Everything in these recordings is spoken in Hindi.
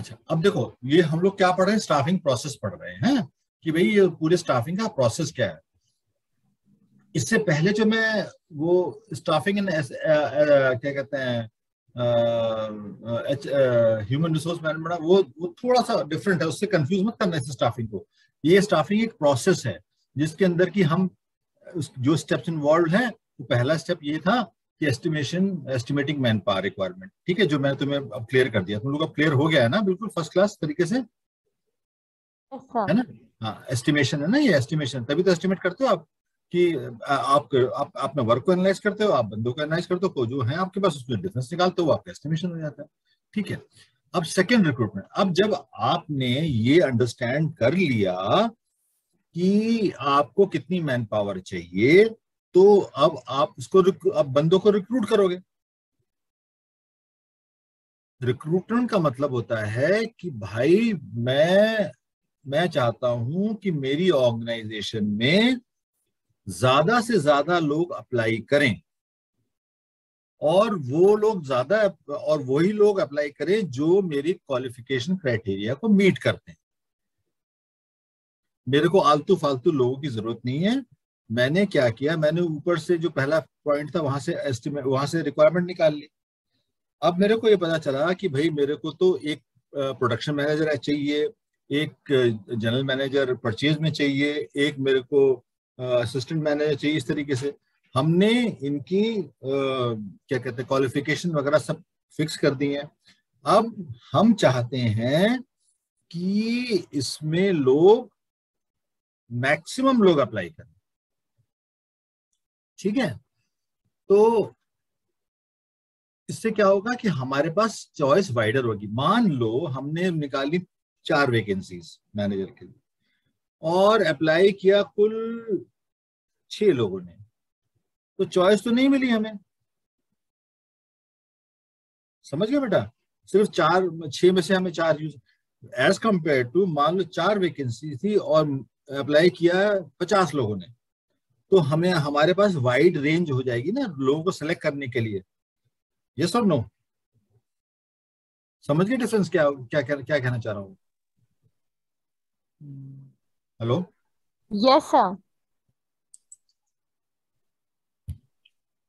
अच्छा अब देखो, ये हम लोग क्या पढ़ रहे हैं? स्टाफिंग प्रोसेस पढ़ रहे हैं कि भाई ये पूरे स्टाफिंग का प्रोसेस क्या है? इससे पहले जो मैं वो स्टाफिंग इन क्या कहते हैं ह्यूमन रिसोर्स मैनेजमेंट वो वो थोड़ा सा डिफरेंट है, उससे कंफ्यूज मत करना इस स्टाफिंग को। ये स्टाफिंग एक प्रोसेस है, जिसके अंदर की हम जो स्टेप्स इन्वॉल्व हैं तो पहला स्टेप ये था कि estimation estimating man power requirement ठीक है जो मैंने तुम्हें अब क्लियर कर दिया। तुम लोग अब क्लियर हो गया है ना? बिल्कुल फ़र्स्ट क्लास तरीके से। है ना? हाँ एस्टिमेशन है ना ये? एस्टिमेशन तभी तो एस्टिमेट करते हो आप कि आप आप अपने वर्क को एनालाइज करते हो आप बंदों को एनालाइज करते हो जो है आपके पास उसमें डिफरेंस निकालते हो आपका एस्टिमेशन हो जाता है। ठीक है? अब सेकेंड रिक्रूटमेंट अब जब आपने ये अंडरस्टैंड कर लिया कि आपको कितनी मैन पावर चाहिए तो अब आप उसको अब बंदों को रिक्रूट करोगे। रिक्रूटमेंट का मतलब होता है कि भाई मैं मैं चाहता हूँ कि मेरी ऑर्गेनाइजेशन में ज़्यादा से ज़्यादा लोग अप्लाई करें। और वो लोग ज़्यादा, और वही लोग अप्लाई करें जो मेरी क्वालिफिकेशन क्राइटेरिया को मीट करते हैं। मेरे को आलतू फालतू लोगों की ज़रूरत नहीं है। मैंने क्या किया मैंने ऊपर से जो पहला पॉइंट था वहाँ से एस्टिमेट वहाँ से रिक्वायरमेंट निकाल ली। अब मेरे को ये पता चला कि भाई मेरे को तो एक प्रोडक्शन मैनेजर चाहिए एक जनरल मैनेजर परचेज में चाहिए एक मेरे को असिस्टेंट मैनेजर चाहिए इस तरीके से। हमने इनकी आ, क्या कहते हैं क्वालिफिकेशन वगैरह सब फिक्स कर दी है। अब हम चाहते हैं कि इसमें लोग मैक्सिमम लोग अप्लाई करें। ठीक है? तो इससे क्या होगा कि हमारे पास चॉइस वाइडर होगी। मान लो हमने निकाली चार वैकेंसीज मैनेजर के लिए और अप्लाई किया कुल छह लोगों ने। तो चॉइस तो नहीं मिली हमें। समझ गए बेटा? सिर्फ़ चार, छह में से हमें चार यूज़ एज कंपेयर टू मान लो चार वैकेंसी थी और अप्लाई किया पचास लोगों ने। तो हमें हमारे पास वाइड रेंज हो जाएगी ना लोगों को सेलेक्ट करने के लिए। यस और नो समझ गए डिफरेंस क्या क्या क्या, क्या कहना चाह रहा हूँ? हेलो यस सर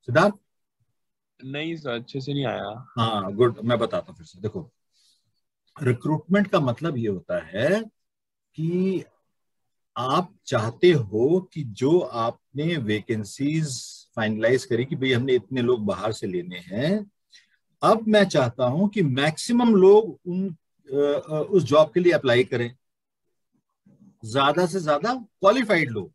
सिद्धार्थ नहीं सर अच्छे से नहीं आया। हाँ गुड मैं बताता हूँ फिर से। देखो रिक्रूटमेंट का मतलब ये होता है कि आप चाहते हो कि जो आपने वैकेंसीज फाइनलाइज करी कि भाई हमने इतने लोग बाहर से लेने हैं, अब मैं चाहता हूँ कि मैक्सिमम लोग उन उस जॉब के लिए अप्लाई करें। ज़्यादा से ज़्यादा क्वालिफाइड लोग।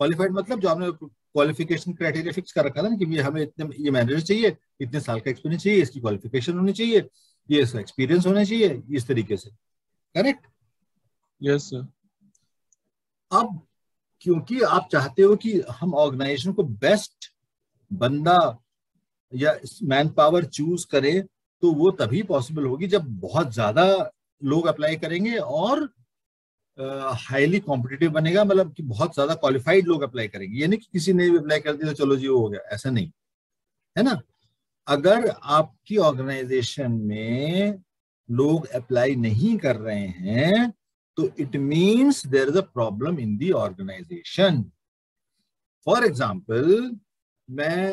क्वालिफाइड मतलब जो आपने क्वालिफिकेशन क्राइटेरिया फिक्स कर रखा था ना कि हमें इतने, ये मैनेजर चाहिए, इतने साल का एक्सपीरियंस चाहिए, इसकी क्वालिफिकेशन होनी चाहिए, ये इसका एक्सपीरियंस होना चाहिए, इस तरीके से। करेक्ट सर अब क्योंकि आप चाहते हो कि हम ऑर्गेनाइजेशन को बेस्ट बंदा या मैन पावर चूज़ करें तो वो तभी पॉसिबल होगी जब बहुत ज़्यादा लोग अप्लाई करेंगे और हाईली uh, कॉम्पिटेटिव बनेगा मतलब कि बहुत ज़्यादा क्वालिफाइड लोग अप्लाई करेंगे। ये नहीं कि किसी ने भी अप्लाई कर दिया तो चलो जी वो हो गया। ऐसा नहीं। है ना? अगर आपकी ऑर्गेनाइजेशन में लोग अप्लाई नहीं कर रहे हैं तो it means there is a problem in the organization for example मैं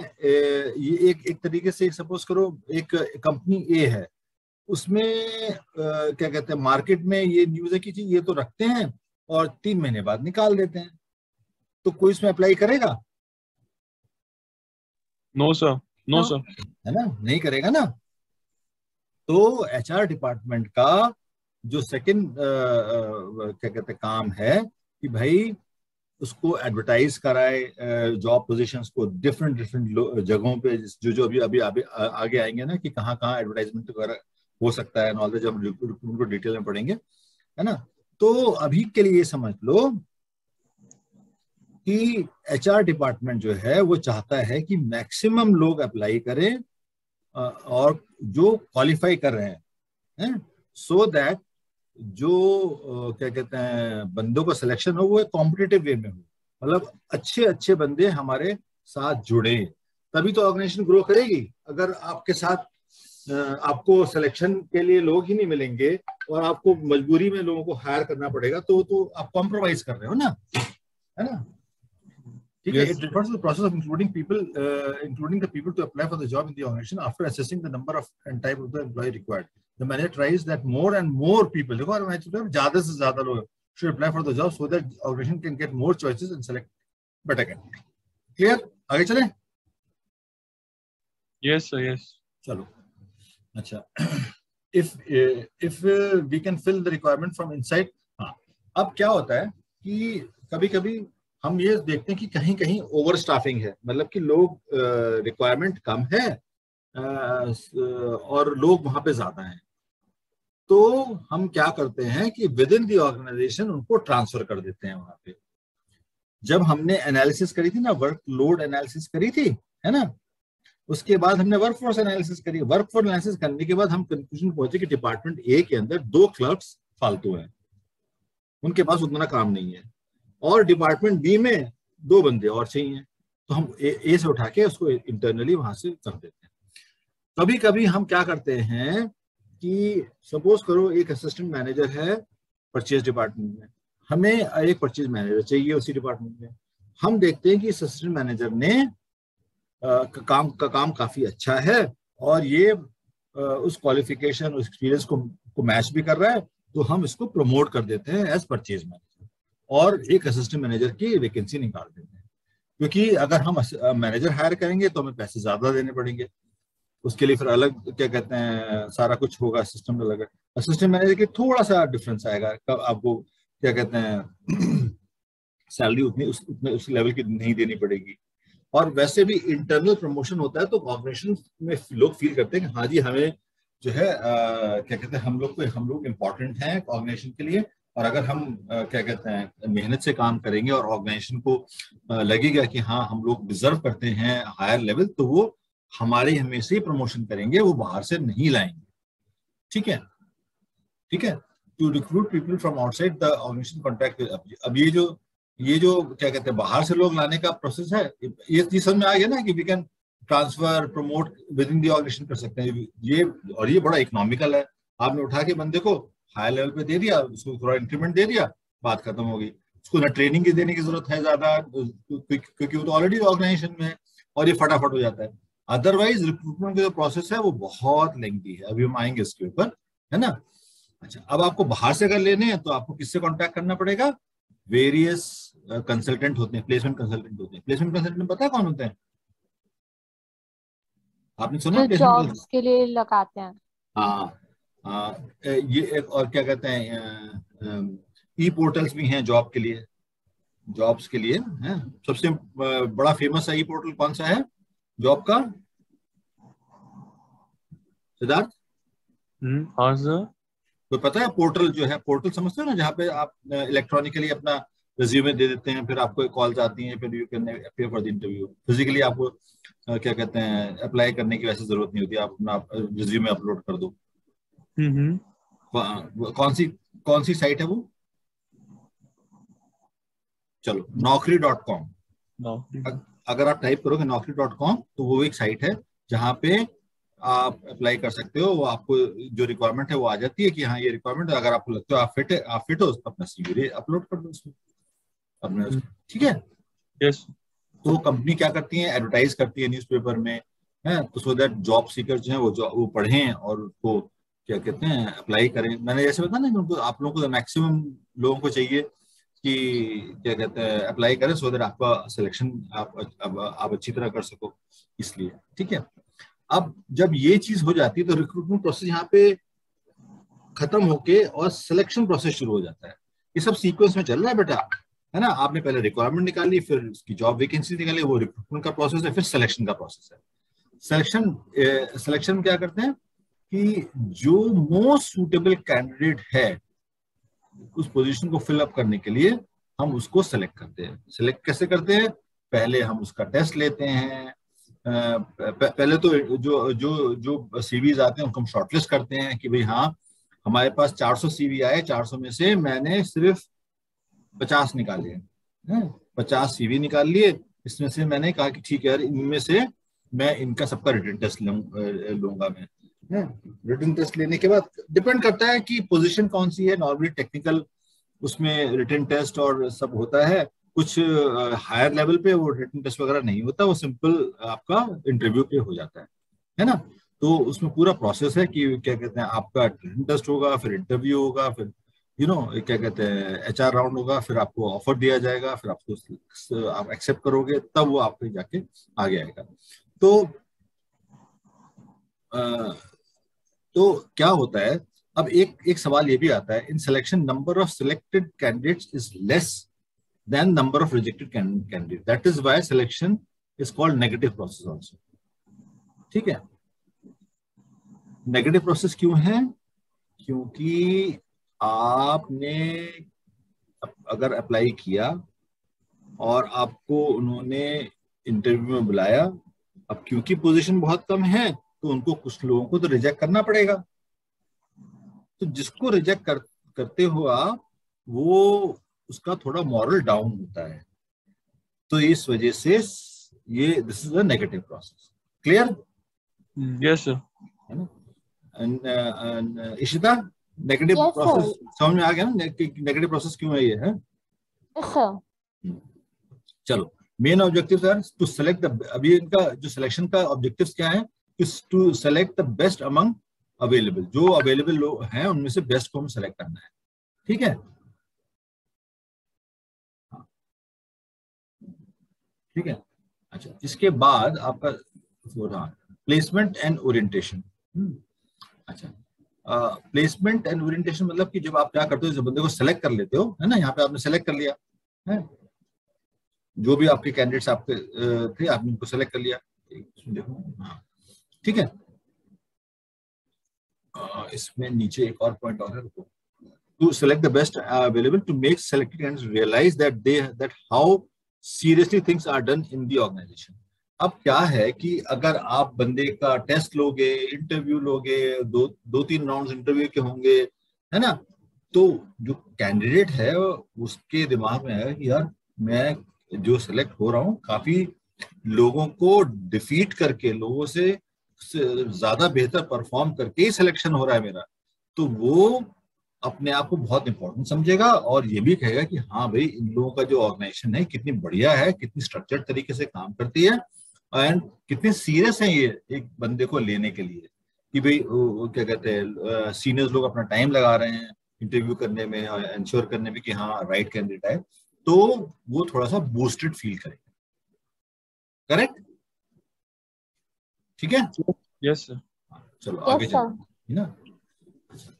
ये एक एक तरीके से सपोज़ करो एक कंपनी ए है। उसमें क्या कहते हैं मार्केट में ये न्यूज़ है कि जी ये तो रखते हैं और तीन महीने बाद निकाल देते हैं। तो कोई इसमें अप्लाई करेगा? नो सर नो सर है ना? नहीं करेगा ना? तो एचआर डिपार्टमेंट का जो सेकंड क्या कहते काम है कि भाई उसको एडवर्टाइज कराए जॉब पोजीशंस को डिफरेंट डिफरेंट जगहों पे जो जो अभी अभी अभी आगे आएँगे ना कि कहाँ कहाँ एडवर्टाइजमेंट वगैरह हो सकता है नॉलेज हम उनको डिटेल में पढ़ेंगे, है ना? तो अभी के लिए समझ लो कि एचआर डिपार्टमेंट जो है, वो चाहता है कि मैक्सिमम लोग अप्लाई करें और जो क्वालिफाई कर रहे हैं सो दैट जो क्या कहते हैं, बंदों का सिलेक्शन हो, वो कॉम्पिटेटिव वे में हो। मतलब अच्छे अच्छे बंदे हमारे साथ जुड़े। तभी तो ऑर्गेनाइजेशन ग्रो करेगी। अगर आपके साथ आपको सिलेक्शन के लिए लोग ही नहीं मिलेंगे और आपको मजबूरी में लोगों को हायर करना पड़ेगा तो तो आप कॉम्प्रोमाइज कर रहे हो ना? है ना? ठीक है it refers to the process of including people uh, including the people to apply for the job in the organization after assessing the number of and type of the employee required the manager tries that more and more people देखो ज्यादा से ज्यादा लोग should apply for the job so that organization can get more choices and select better candidate clear आगे चले yes sir yes चलो अच्छा if if we can fill the requirement from inside हाँ अब क्या होता है कि कभी कभी हम ये देखते हैं कि कहीं कहीं ओवर स्टाफिंग है मतलब कि लोग रिक्वायरमेंट कम है और लोग वहाँ पे ज़्यादा हैं। तो हम क्या करते हैं कि विद इन दी ऑर्गेनाइजेशन उनको ट्रांसफ़र कर देते हैं वहाँ पे। जब हमने एनालिसिस करी थी ना वर्क लोड एनालिसिस करी थी, है ना? उसके बाद हमने वर्क फोर्स एनालिसिस करी। वर्क फोर्स एनालिसिस करने के बाद हम कंक्लूजन पहुँचे कि डिपार्टमेंट ए के अंदर दो क्लर्क्स फालतू हैं। उनके पास उतना काम नहीं है। और डिपार्टमेंट बी में दो बंदे और चाहिए तो हम ए, ए से उठा के उसको इंटरनली वहाँ से कर देते हैं। कभी कभी हम क्या करते हैं कि सपोज़ करो एक असिस्टेंट मैनेजर है परचेज डिपार्टमेंट में। हमें एक परचेज मैनेजर चाहिए उसी डिपार्टमेंट में। हम देखते हैं कि असिस्टेंट मैनेजर ने आ, काम का काम काफ़ी अच्छा है और ये आ, उस क्वालिफिकेशन उस एक्सपीरियंस को को मैच भी कर रहा है तो हम इसको प्रमोट कर देते हैं एज परचेज मैनेजर और एक असिस्टेंट मैनेजर की वैकेंसी निकाल देते हैं। क्योंकि अगर हम मैनेजर हायर करेंगे तो हमें पैसे ज़्यादा देने पड़ेंगे। उसके लिए फिर अलग क्या कहते हैं सारा कुछ होगा सिस्टम अलग। असिस्टेंट मैनेजर की थोड़ा सा डिफरेंस आएगा। कब आपको क्या कहते हैं सैलरी उतनी उस उतने उस लेवल की नहीं देनी पड़ेगी। और वैसे भी इंटरनल प्रमोशन होता है तो ऑर्गेनाइजेशन में लोग फील करते हैं कि हाँ जी हमें जो है आ, क्या कहते हैं हम लोग को हम लोग इम्पोर्टेंट हैं ऑर्गेनाइजेशन के लिए। और अगर हम क्या कहते हैं, मेहनत से काम करेंगे और ऑर्गेनाइजेशन को लगेगा कि हाँ हम लोग डिजर्व करते हैं हायर लेवल तो वो हमारे हमें से प्रमोशन करेंगे, वो बाहर से नहीं लाएँगे। ठीक है? ठीक है? To recruit people from outside the organization contract अब ये जो ये जो, क्या कहते हैं, बाहर से लोग लाने का प्रोसेस है, ये समझ में आ गया ना कि we can transfer promote within the organization कर सकते हैं। ये, और ये बड़ा इकोनॉमिकल है। आपने उठा के बंदे को हाई लेवल पे दे दिया उसको थोड़ा इंक्रीमेंट दे दिया बात खत्म हो गई। उसको ना ट्रेनिंग की देने की ज़रूरत है ज़्यादा क्योंकि वो तो ऑलरेडी ऑर्गेनाइजेशन में है और ये फटाफट हो जाता है। अदरवाइज़ रिक्रूटमेंट का जो प्रोसेस है वो बहुत लेंथी है। अभी हम आएँगे इसके ऊपर है ना? अच्छा अब आपको बाहर से अगर लेने हैं तो आपको किससे कॉन्टेक्ट करना पड़ेगा? वेरियस कंसल्टेंट होते हैं प्लेसमेंट कंसल्टेंट होते हैं। प्लेसमेंट कंसल्टेंट पता है कौन होते हैं? आपने सुना जॉब्स के लिए लगाते हैं। हाँ। हाँ ये एक और क्या कहते हैं ई पोर्टल्स भी हैं जॉब के लिए जॉब्स के लिए है? सबसे बड़ा फ़ेमस है ई पोर्टल कौन सा है? जॉब का? सिद्धार्थ? हाँ सर तो पता है पोर्टल जो है पोर्टल समझते हो ना जहाँ पे आप इलेक्ट्रॉनिकली अपना रिज्यूमे दे देते हैं फिर आपको कॉल आती हैं फिर you can appear for the interview physically आपको क्या कहते हैं अप्लाई करने की वैसे ज़रूरत नहीं होती आप अपना रिज्यूमे अपलोड कर दो। कौन सी कौन सी साइट है वो? चलो नौकरी डॉट कॉम अगर आप टाइप करोगे नौकरी डॉट कॉम तो वो एक साइट है जहाँ पे आप अप्लाई कर सकते हो। वो आपको जो रिक्वायरमेंट है वो आ जाती है कि हाँ ये रिक्वायरमेंट अगर आपको लगता है आप फिट है आप फिट हो तो अपना सीवी अपलोड कर दो उसमें। अपने हम्म। ठीक है? यस तो कंपनी क्या करती है? एडवर्टाइज करती है न्यूज़पेपर में है? तो सो दैट जॉब सीकर जो है वो जो वो पढ़ें और उसको क्या कहते हैं अप्लाई करें। मैंने जैसे बताया ना कि उनको, आप लोगों को मैक्सिमम लोगों को चाहिए कि क्या कहते हैं अप्लाई करें सो दैट आपका सिलेक्शन आप, अब, आप अच्छी तरह कर सको इसलिए। ठीक है? अब जब ये चीज़ हो जाती है तो रिक्रूटमेंट प्रोसेस यहाँ पे खत्म होके और सिलेक्शन प्रोसेस शुरू हो जाता है। ये सब सीक्वेंस में चल रहा है बेटा, है ना? आपने पहले रिक्वायरमेंट निकाली, फिर उसकी जॉब वैकेंसी निकाली, वो रिक्रूटमेंट का प्रोसेस है, फिर सिलेक्शन का प्रोसेस है। सिलेक्शन सिलेक्शन क्या करते हैं? कि जो मोस्ट सुटेबल कैंडिडेट है, उस पोजीशन को फिल अप करने के लिए हम उसको सेलेक्ट करते हैं। सेलेक्ट कैसे करते हैं? पहले हम उसका टेस्ट लेते हैं। पहले तो जो जो जो सीवीज आते हैं, उनको हम शॉर्टलिस्ट करते हैं कि भाई हाँ हमारे पास 400 सीवी आए 400 में से मैंने सिर्फ़ 50 निकाले हैं? पचास सीवी निकाल लिए। इसमें से मैंने कहा कि ठीक है यार, इनमें से मैं इनका सबका रिटर्न टेस्ट लूँगा मैं। रिटर्न टेस्ट लेने के बाद डिपेंड करता है कि पोजीशन कौन सी है नॉर्मली टेक्निकल उसमें रिटर्न टेस्ट और सब होता है। कुछ हायर लेवल पे वो रिटर्न टेस्ट वगैरह नहीं होता वो सिंपल आपका इंटरव्यू पे हो जाता है है ना? तो उसमें पूरा प्रोसेस है कि क्या कहते हैं आपका रिटर्न टेस्ट होगा फिर इंटरव्यू होगा फिर यू you नो know, क्या कहते हैं एच आर राउंड होगा फिर आपको ऑफ़र दिया जाएगा फिर आपको आप एक्सेप्ट करोगे तब वो आपके जाके आगे आएगा। तो तो क्या होता है? अब एक एक सवाल ये भी आता है in selection number of selected candidates is less than number of rejected candidate that is why selection is called negative process also ठीक है? नेगेटिव प्रोसेस क्यों है? क्योंकि आपने अगर अप्लाई किया और आपको उन्होंने इंटरव्यू में बुलाया, अब क्योंकि पोजीशन बहुत कम है तो उनको कुछ लोगों को तो रिजेक्ट करना पड़ेगा। तो जिसको रिजेक्ट कर, करते हो आप वो उसका थोड़ा मॉरल डाउन होता है। तो इस वजह से ये this is a negative process clear yes sir Ishita negative process समझ में आ गया ना? नेगेटिव प्रोसेस क्यों है ये है? हम्म। चलो main objective sir to select अभी इनका जो सिलेक्शन का ऑब्जेक्टिव्स क्या है? To select the best among available जो अवेलेबल लोग हैं, उनमें से बेस्ट को हमें सेलेक्ट करना है। ठीक है। ठीक है? अच्छा इसके बाद आपका प्लेसमेंट एंड ओरिएंटेशन अच्छा। प्लेसमेंट एंड ओरिएंटेशन मतलब कि जब आप क्या करते हो, जब बंदे को सेलेक्ट कर लेते हो, है ना? यहाँ पे आपने सेलेक्ट कर लिया, है? जो भी आपके कैंडिडेट्स आपके थे, आपने उनको सेलेक्ट कर लिया। देखो। हाँ। ठीक है इसमें नीचे एक और पॉइंट और है रुको to select the best available to make selected candidates realize that they that how seriously things are done in the organization अब क्या है कि अगर आप बंदे का टेस्ट लोगे इंटरव्यू लोगे दो दो तीन राउंड इंटरव्यू के होंगे है ना तो जो कैंडिडेट है उसके दिमाग में है यार मैं जो सिलेक्ट हो रहा हूँ काफ़ी लोगों को डिफीट करके लोगों से ज़्यादा बेहतर परफॉर्म करके ही सिलेक्शन हो रहा है मेरा तो वो अपने आप को बहुत इंपॉर्टेंट समझेगा और ये भी कहेगा कि हाँ भाई, इन लोगों का जो ऑर्गेनाइजेशन है, कितनी बढ़िया है, कितनी स्ट्रक्चर्ड तरीके से काम करती है एंड कितने सीरियस हैं ये एक बंदे को लेने के लिए कि भाई क्या कहते हैं सीनियर्स लोग अपना टाइम लगा रहे हैं इंटरव्यू करने में और इंश्योर करने में कि हाँ राइट कैंडिडेट है तो वो थोड़ा सा बूस्टेड फील करेगा। करेक्ट ठीक है? यस सर चलो आगे चलते ना?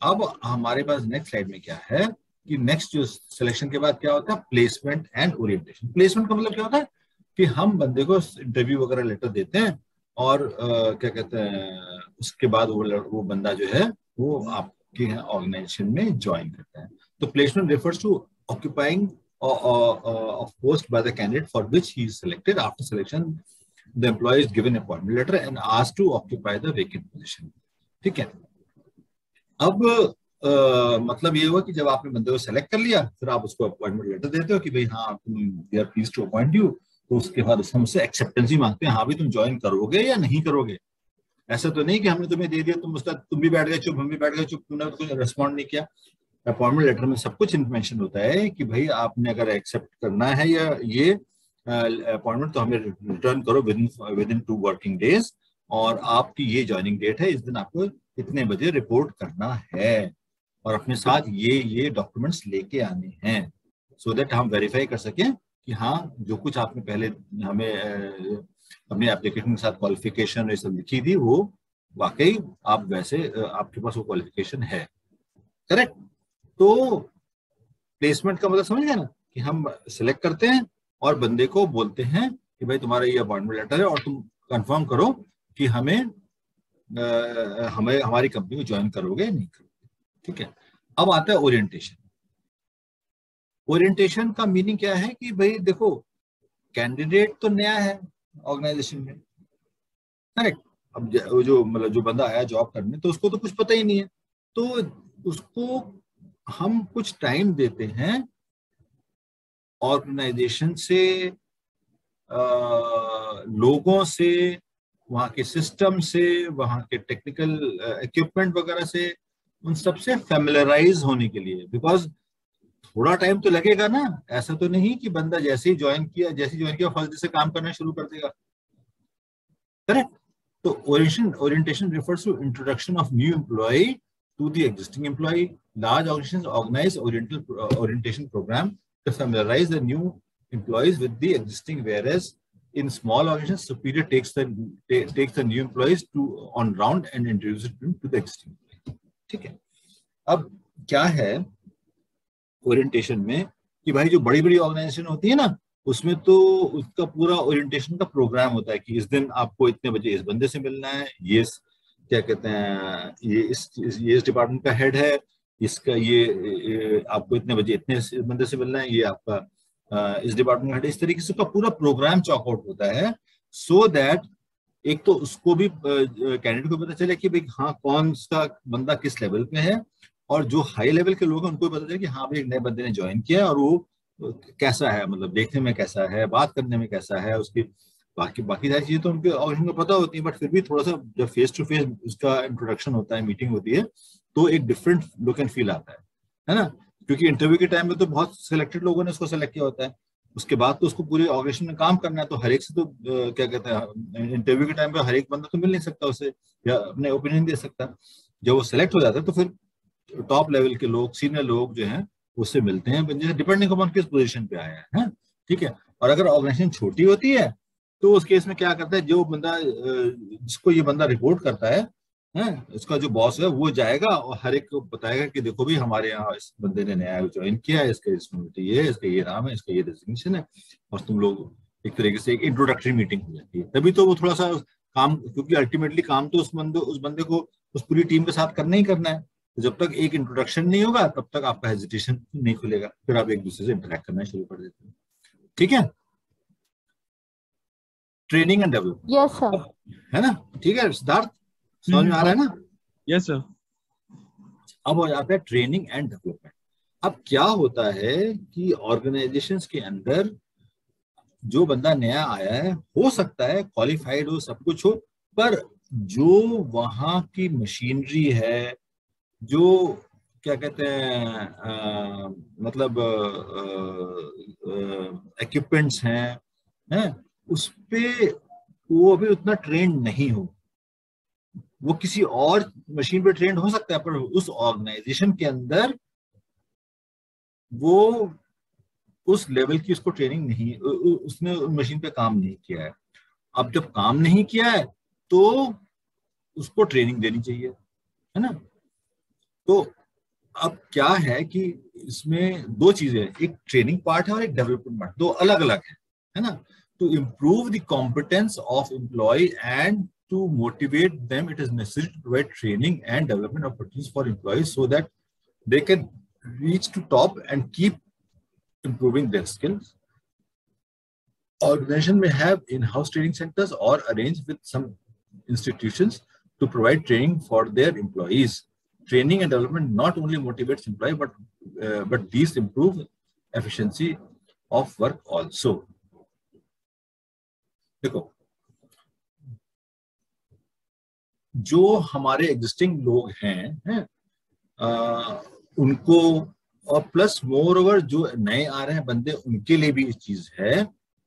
अब हमारे पास नेक्स्ट स्लाइड में क्या है कि नेक्स्ट जो सिलेक्शन के बाद क्या होता है? प्लेसमेंट एंड ओरिएंटेशन प्लेसमेंट का मतलब क्या होता है? कि हम बंदे को इंटरव्यू वगैरह लेटर देते हैं और आ, क्या कहते हैं उसके बाद वो वो बंदा जो है वो आपके यहाँ ऑर्गेनाइजेशन में ज्वाइन करता है। तो placement refers to occupying by the candidate for which he is selected after selection the employee is given appointment letter and asked to occupy the vacant position. ठीक है? अब uh, मतलब ये हुआ कि जब आपने बंदे को सेलेक्ट कर लिया फिर आप उसको अपॉइंटमेंट लेटर देते हो कि भाई हाँ तुम are please to appoint you तो उसके बाद हमसे एक्सेप्टेंस ही मांगते हैं हाँ भी तुम ज्वाइन करोगे या नहीं करोगे? ऐसा तो नहीं कि हमने तुम्हें दे दिया तुम उसका तुम भी बैठ गए चुप हम भी बैठ गए चुप तुमने तो कुछ रिस्पॉन्ड नहीं किया। अपॉइंटमेंट लेटर में सब कुछ इन्फॉर्मेशन होता है कि भाई आपने अगर एक्सेप्ट करना है या ये अपॉइंटमेंट तो हमें रिटर्न करो within within two working days और आपकी ये ज्वाइनिंग डेट है, इस दिन आपको इतने बजे रिपोर्ट करना है और अपने साथ ये ये डॉक्यूमेंट्स लेके आने हैं सो so दैट हम वेरीफाई कर सकें कि हाँ जो कुछ आपने पहले हमें अपने एप्लीकेशन के साथ क्वालिफिकेशन ये सब लिखी थी, वो वाकई आप वैसे आपके पास वो क्वालिफिकेशन है। करेक्ट तो प्लेसमेंट का मतलब समझ गया ना कि हम सिलेक्ट करते हैं और बंदे को बोलते हैं कि भाई तुम्हारा ये अपॉइंटमेंट लेटर है और तुम कंफर्म करो कि हमें आ, हमें हमारी कंपनी को ज्वाइन करोगे नहीं करोगे। ठीक है? अब आता है ओरिएंटेशन ओरिएंटेशन का मीनिंग क्या है कि भाई देखो कैंडिडेट तो नया है ऑर्गेनाइजेशन में। करेक्ट अब जो मतलब जो बंदा आया जॉब करने तो उसको तो कुछ पता ही नहीं है। तो उसको हम कुछ टाइम देते हैं ऑर्गेनाइजेशन से आ, लोगों से वहाँ के सिस्टम से वहाँ के टेक्निकल इक्विपमेंट वगैरह से उन सबसे फेमिलराइज होने के लिए। बिकॉज़ थोड़ा टाइम तो लगेगा ना। ऐसा तो नहीं कि बंदा जैसे ही ज्वाइन किया जैसे ही ज्वाइन किया फ़र्स्ट से काम करना शुरू कर देगा। करेक्ट तो orientation orientation introduction of new employee to the existing employee. Large organizations organize oriental uh, orientation program to familiarize the new employees with the existing, whereas in small organizations, superior takes the takes the new employees to on round and introduces them to the existing. ठीक है अब क्या है ओरिएंटेशन में कि भाई जो बड़ी बड़ी ऑर्गेनाइजेशन होती है ना उसमें तो उसका पूरा ओरिएंटेशन का प्रोग्राम होता है कि इस दिन आपको इतने बजे इस बंदे से मिलना है ये क्या कहते हैं ये इस ये इस डिपार्टमेंट का हेड है इसका ये, आपको इतने बजे इतने बंदे से मिलना है ये आपका इस डिपार्टमेंट इस तरीके से उसका पूरा प्रोग्राम चॉकआउट होता है सो so दैट एक तो उसको भी कैंडिडेट को पता चले कि भाई हाँ कौन सा बंदा किस लेवल पे है और जो हाई लेवल के लोग हैं उनको पता चले कि हाँ भाई एक नए बंदे ने ज्वाइन किया है और वो कैसा है मतलब देखने में कैसा है बात करने में कैसा है उसकी बाकी बाकी सारी चीज़ें तो उनके ऑर्गेनाइजेशन को पता होती है बट फिर भी थोड़ा सा जब फेस टू फेस उसका इंट्रोडक्शन होता है मीटिंग होती है तो एक डिफरेंट लुक एंड फील आता है है ना? क्योंकि इंटरव्यू के टाइम में तो बहुत सिलेक्टेड लोगों ने उसको सेलेक्ट किया होता है। उसके बाद तो उसको पूरे ऑर्गेनाइजेशन में काम करना है तो हर एक से तो क्या कहते हैं इंटरव्यू के टाइम पे हर एक बंदा तो मिल नहीं सकता उसे, या अपने ओपिनियन दे सकता। जब वो सेलेक्ट हो जाता है तो फिर टॉप लेवल के लोग सीनियर लोग जो हैं, उससे मिलते हैं जैसे डिपेंडिंग अपॉन किस पोजीशन पे आया है ठीक है? और अगर ऑर्गेनाइजेशन छोटी होती है तो उस केस में क्या करता है, जो बंदा जिसको ये बंदा रिपोर्ट करता है हैं इसका जो बॉस है वो जाएगा और हर एक को बताएगा कि देखो भी हमारे यहाँ इस बंदे ने नया ज्वाइन किया है इसका रिस्पॉन्सिबिलिटी ये है इसका ये नाम है इसका ये डेजिग्नेशन है और तुम लोग एक तरीके से एक इंट्रोडक्टरी मीटिंग हो जाती है। तभी तो वो थोड़ा सा काम क्योंकि अल्टीमेटली काम तो उस बंदे उस बंदे को उस पूरी टीम के साथ करना ही करना है। तो जब तक एक इंट्रोडक्शन नहीं होगा तब तक आपका हेजिटेशन नहीं खुलेगा फिर आप एक दूसरे से इंटरेक्ट करना शुरू कर देते हैं। ठीक है? Training and development yes sir है ना? ठीक है सिद्धार्थ? समझ में आ रहा है ना? Yes, sir. अब हो जाता है ट्रेनिंग एंड डेवलपमेंट अब क्या होता है कि ऑर्गेनाइजेशंस के अंदर जो बंदा नया आया है हो सकता है क्वालिफाइड हो सब कुछ हो पर जो वहाँ की मशीनरी है जो क्या कहते हैं मतलब इक्विपमेंट्स हैं हैं उस पे वो अभी उतना ट्रेंड नहीं हो। वो किसी और मशीन पे ट्रेंड हो सकता है, पर उस ऑर्गेनाइजेशन के अंदर वो उस लेवल की उसको ट्रेनिंग नहीं उसने उस मशीन पे काम नहीं किया है। अब जब काम नहीं किया है तो उसको ट्रेनिंग देनी चाहिए, है ना? तो अब क्या है कि इसमें दो चीज़ें हैं, एक ट्रेनिंग पार्ट है और एक डेवलपमेंट पार्ट दो अलग अलग है है ना? To improve the competence of employee and to motivate them it is necessary to provide training and development opportunities for employees so that they can reach to top and keep improving their skills. Organization may have in-house training centers or arrange with some institutions to provide training for their employees. Training and development not only motivates employee but uh, but these improve efficiency of work also. देखो जो हमारे एग्जिस्टिंग लोग हैं हैं आ, उनको और प्लस मोर ओवर जो नए आ रहे हैं बंदे उनके लिए भी इस चीज़ है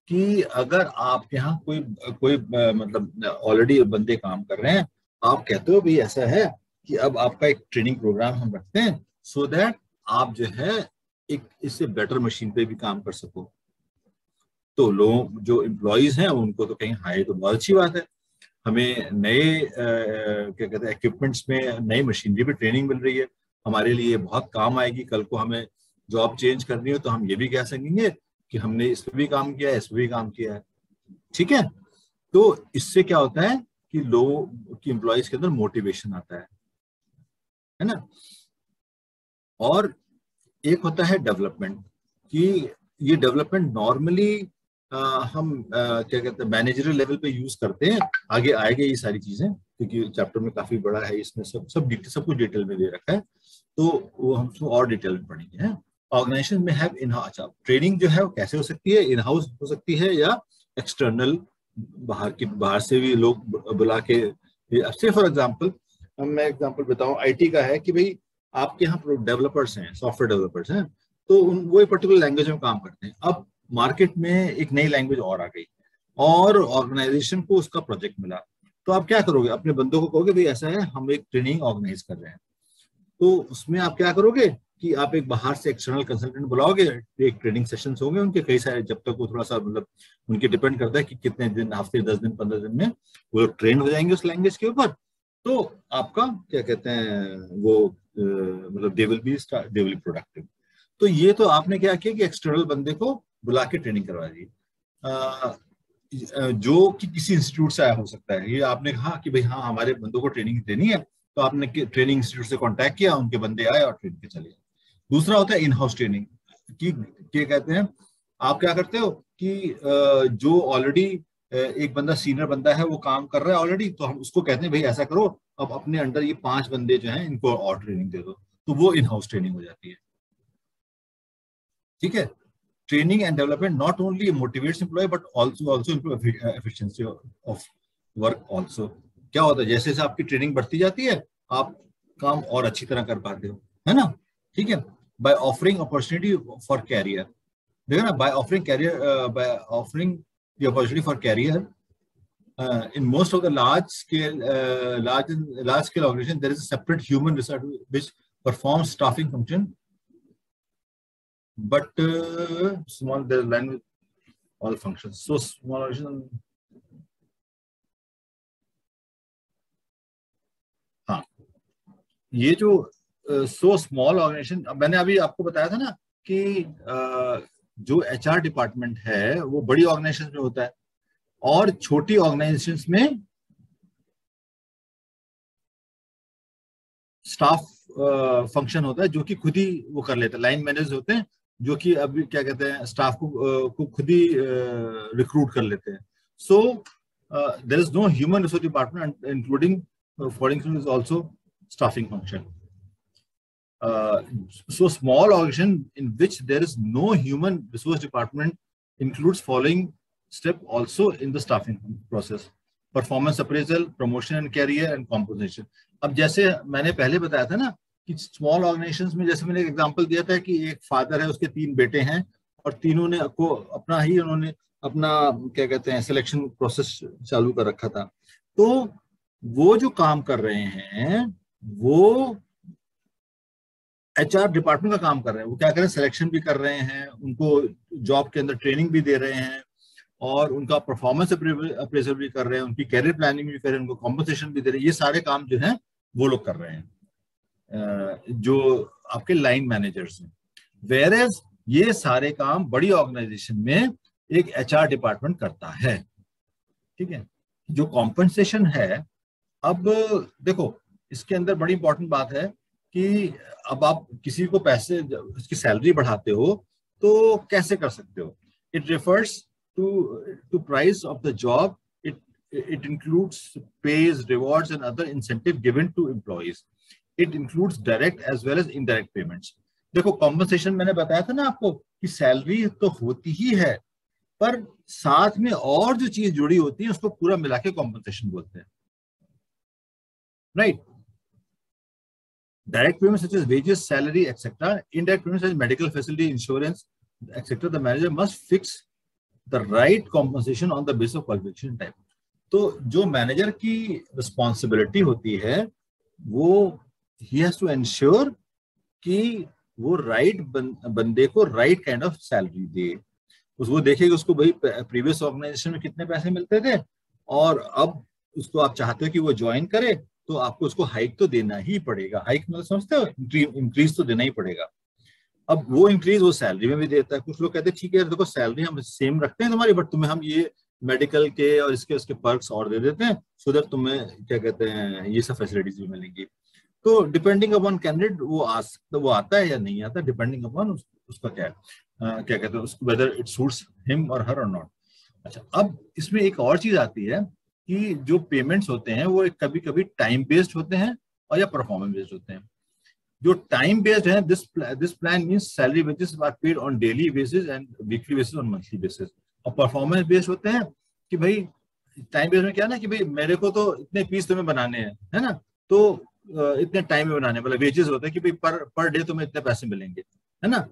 कि अगर आपके यहाँ कोई कोई मतलब ऑलरेडी बंदे काम कर रहे हैं आप कहते हो भाई ऐसा है कि अब आपका एक ट्रेनिंग प्रोग्राम हम रखते हैं सो so दैट आप जो है एक इससे बेटर मशीन पे भी काम कर सको। तो लोग जो एम्प्लॉयज़ हैं उनको तो कहीं हाई तो बहुत अच्छी बात है। हमें नए क्या कहते हैं इक्विपमेंट्स में नई मशीनरी पे ट्रेनिंग मिल रही है। हमारे लिए बहुत काम आएगी। कल को हमें जॉब चेंज करनी हो तो हम ये भी कह सकेंगे कि हमने इस पर भी काम किया है, इस पर भी काम किया है। ठीक है? तो इससे क्या होता है कि लोग की एम्प्लॉयज़ के अंदर मोटिवेशन आता है। है ना? और एक होता है डेवलपमेंट कि ये डेवलपमेंट नॉर्मली हम क्या कहते हैं मैनेजरल लेवल पे यूज़ करते हैं। आगे आएगा ये सारी चीज़ें, क्योंकि चैप्टर में काफ़ी बड़ा है इसमें सब सब डिटेल सब कुछ डिटेल में दे रखा है। तो वो हम उसको और डिटेल में पढ़ेंगे, हैं। ऑर्गेनाइजेशन में हैव इन अच्छा ट्रेनिंग जो है वो कैसे हो सकती है? इन हाउस हो सकती है या एक्सटर्नल बाहर की, बाहर से भी लोग बुला के से फॉर एग्जांपल मैं एग्जांपल बताऊँ आईटी का है कि भाई आपके यहाँ डेवलपर्स हैं सॉफ्टवेयर डेवलपर्स हैं तो उन, वो पर्टिकुलर लैंग्वेज में काम करते हैं। अब मार्केट में एक नई लैंग्वेज और आ गई और ऑर्गेनाइजेशन को उसका प्रोजेक्ट मिला। तो आप क्या करोगे? अपने बंदों को कहोगे, भाई ऐसा है, हम एक ट्रेनिंग ऑर्गेनाइज कर रहे हैं। तो उसमें आप क्या करोगे कि आप एक बाहर से एक्सटर्नल कंसल्टेंट बुलाओगे, एक ट्रेनिंग सेशन होंगे उनके, कई सारे जब तक वो थोड़ा सा मतलब उनके डिपेंड करता है कि कितने दिन, हफ़्ते, दस दिन, पंद्रह दिन में वो लोग ट्रेन हो जाएँगे उस लैंग्वेज के ऊपर। तो आपका, क्या कहते हैं, वो मतलब they will be they will productive तो ये तो आपने क्या किया कि एक्सटर्नल बंदे को बुला के ट्रेनिंग करवा दी जो कि किसी इंस्टीट्यूट से आया हो सकता है। ये आपने कहा कि भाई हाँ हमारे बंदों को ट्रेनिंग देनी है तो आपने ट्रेनिंग इंस्टीट्यूट से कांटेक्ट किया, उनके बंदे आए और ट्रेन के चले दूसरा होता है इन हाउस ट्रेनिंग की क्या कहते हैं, आप क्या करते हो कि जो ऑलरेडी एक बंदा सीनियर बंदा है, वो काम कर रहा है ऑलरेडी तो हम उसको कहते हैं, भाई ऐसा करो, अब अपने अंडर ये पाँच बंदे जो हैं, इनको और ट्रेनिंग दे दो। तो वो इन हाउस ट्रेनिंग हो जाती है। ठीक है? Training and development not only motivates employee but also also improve efficiency of work also क्या होता है जैसे जैसे आपकी ट्रेनिंग बढ़ती जाती है आप काम और अच्छी तरह कर पाते हो है ना ठीक है by offering opportunity for career देखो ना by offering career by offering the opportunity for career in most of the large scale uh, large large scale organization there is a separate human resource which performs staffing function but uh, small the language all functions. So small organization हाँ। ये जो सो स्मॉल ऑर्गेनाइजेशन मैंने अभी आपको बताया था ना कि uh, जो एचआर डिपार्टमेंट है वो बड़ी ऑर्गेनाइजेशन में होता है। और छोटी ऑर्गेनाइजेशन में स्टाफ फ़ंक्शन होता है जो कि खुद ही वो कर लेते हैं। लाइन मैनेजर होते हैं जो कि अभी क्या कहते हैं स्टाफ को को खुद ही रिक्रूट कर लेते हैं। So there is no human resource department including foreign is also staffing function so small organization in which there is no human resource department includes following step also in the staffing process performance appraisal promotion and career and composition अब जैसे मैंने पहले बताया था ना कि स्मॉल ऑर्गेनाइजेशंस में जैसे मैंने एग्जांपल दिया था कि एक फादर है, उसके तीन बेटे हैं और तीनों ने को अपना ही उन्होंने अपना, क्या कहते हैं सिलेक्शन प्रोसेस चालू कर रखा था। तो वो जो काम कर रहे हैं, वो एचआर डिपार्टमेंट का काम कर रहे हैं। वो क्या कर रहे हैं? सिलेक्शन भी कर रहे हैं, उनको जॉब के अंदर ट्रेनिंग भी दे रहे हैं और उनका परफॉर्मेंस अप्रेजल भी कर रहे हैं, उनकी कैरियर प्लानिंग भी कर रहे हैं, उनको कॉम्पनसेशन भी दे रहे हैं। ये सारे काम जो है, वो लोग कर रहे हैं। जो आपके लाइन मैनेजर्स हैं। वेर एज ये सारे काम बड़ी ऑर्गेनाइजेशन में एक एचआर डिपार्टमेंट करता है। ठीक है? जो कॉम्पनसेशन है, अब देखो, इसके अंदर बड़ी इंपॉर्टेंट बात है कि अब आप किसी को पैसे, उसकी सैलरी बढ़ाते हो तो कैसे कर सकते हो? It refers to to price of the job it it includes pays rewards and other incentive given to employees it includes direct as well as indirect payments देखो कॉम्पनसेशन मैंने बताया था ना आपको कि सैलरी तो होती ही है, पर साथ में और जो चीज़ जुड़ी होती है, उसको पूरा मिला के कॉम्पनसेशन बोलते हैं। Right direct payment such as wages salary etcetera indirect payment such medical facility insurance etcetera the manager must fix the right compensation on the base of qualification type तो जो मैनेजर की रिस्पॉन्सिबिलिटी होती है, वो ही हैज़ टू एंश्योर कि वो राइट बंदे को राइट काइंड ऑफ़ सैलरी दे। उसको देखेगा उसको भाई प्रीवियस ऑर्गेनाइजेशन में कितने पैसे मिलते थे और अब उसको आप चाहते हो कि वो ज्वाइन करे तो आपको उसको हाइक तो देना ही पड़ेगा। हाइक मतलब समझते हो? इंक्रीज तो देना ही पड़ेगा। अब वो इंक्रीज वो सैलरी में भी देता है। कुछ लोग कहते हैं, ठीक है देखो सैलरी हम सेम रखते हैं तुम्हारी बट तुम्हें हम ये मेडिकल के और इसके, उसके पर्क्स और दे देते हैं सो दैट तुम्हें, क्या कहते हैं, ये सब फैसिलिटीज़ भी मिलेंगी। तो डिपेंडिंग अपॉन कैंडिडेट वो आ सकता वो आता है या नहीं आता डिपेंडिंग अपॉन उस, उसका क्या है क्या कहते हैं वेदर इट सूट्स हिम और हर और नॉट अच्छा अब इसमें एक और चीज़ आती है कि जो पेमेंट्स होते हैं वो कभी कभी टाइम बेस्ड होते हैं और या परफॉर्मेंस बेस्ड होते हैं। जो टाइम बेस्ड है this this plan means salary wages are paid on daily basis and weekly basis on monthly basis और परफॉर्मेंस बेस्ड होते हैं कि भाई टाइम बेस्ड में क्या ना कि भाई मेरे को तो इतने पीस तुम्हें बनाने हैं है ना? तो इतने टाइम में बनाने मतलब वेजेस होते हैं कि भाई पर पर डे तुम्हें इतने पैसे मिलेंगे है ना?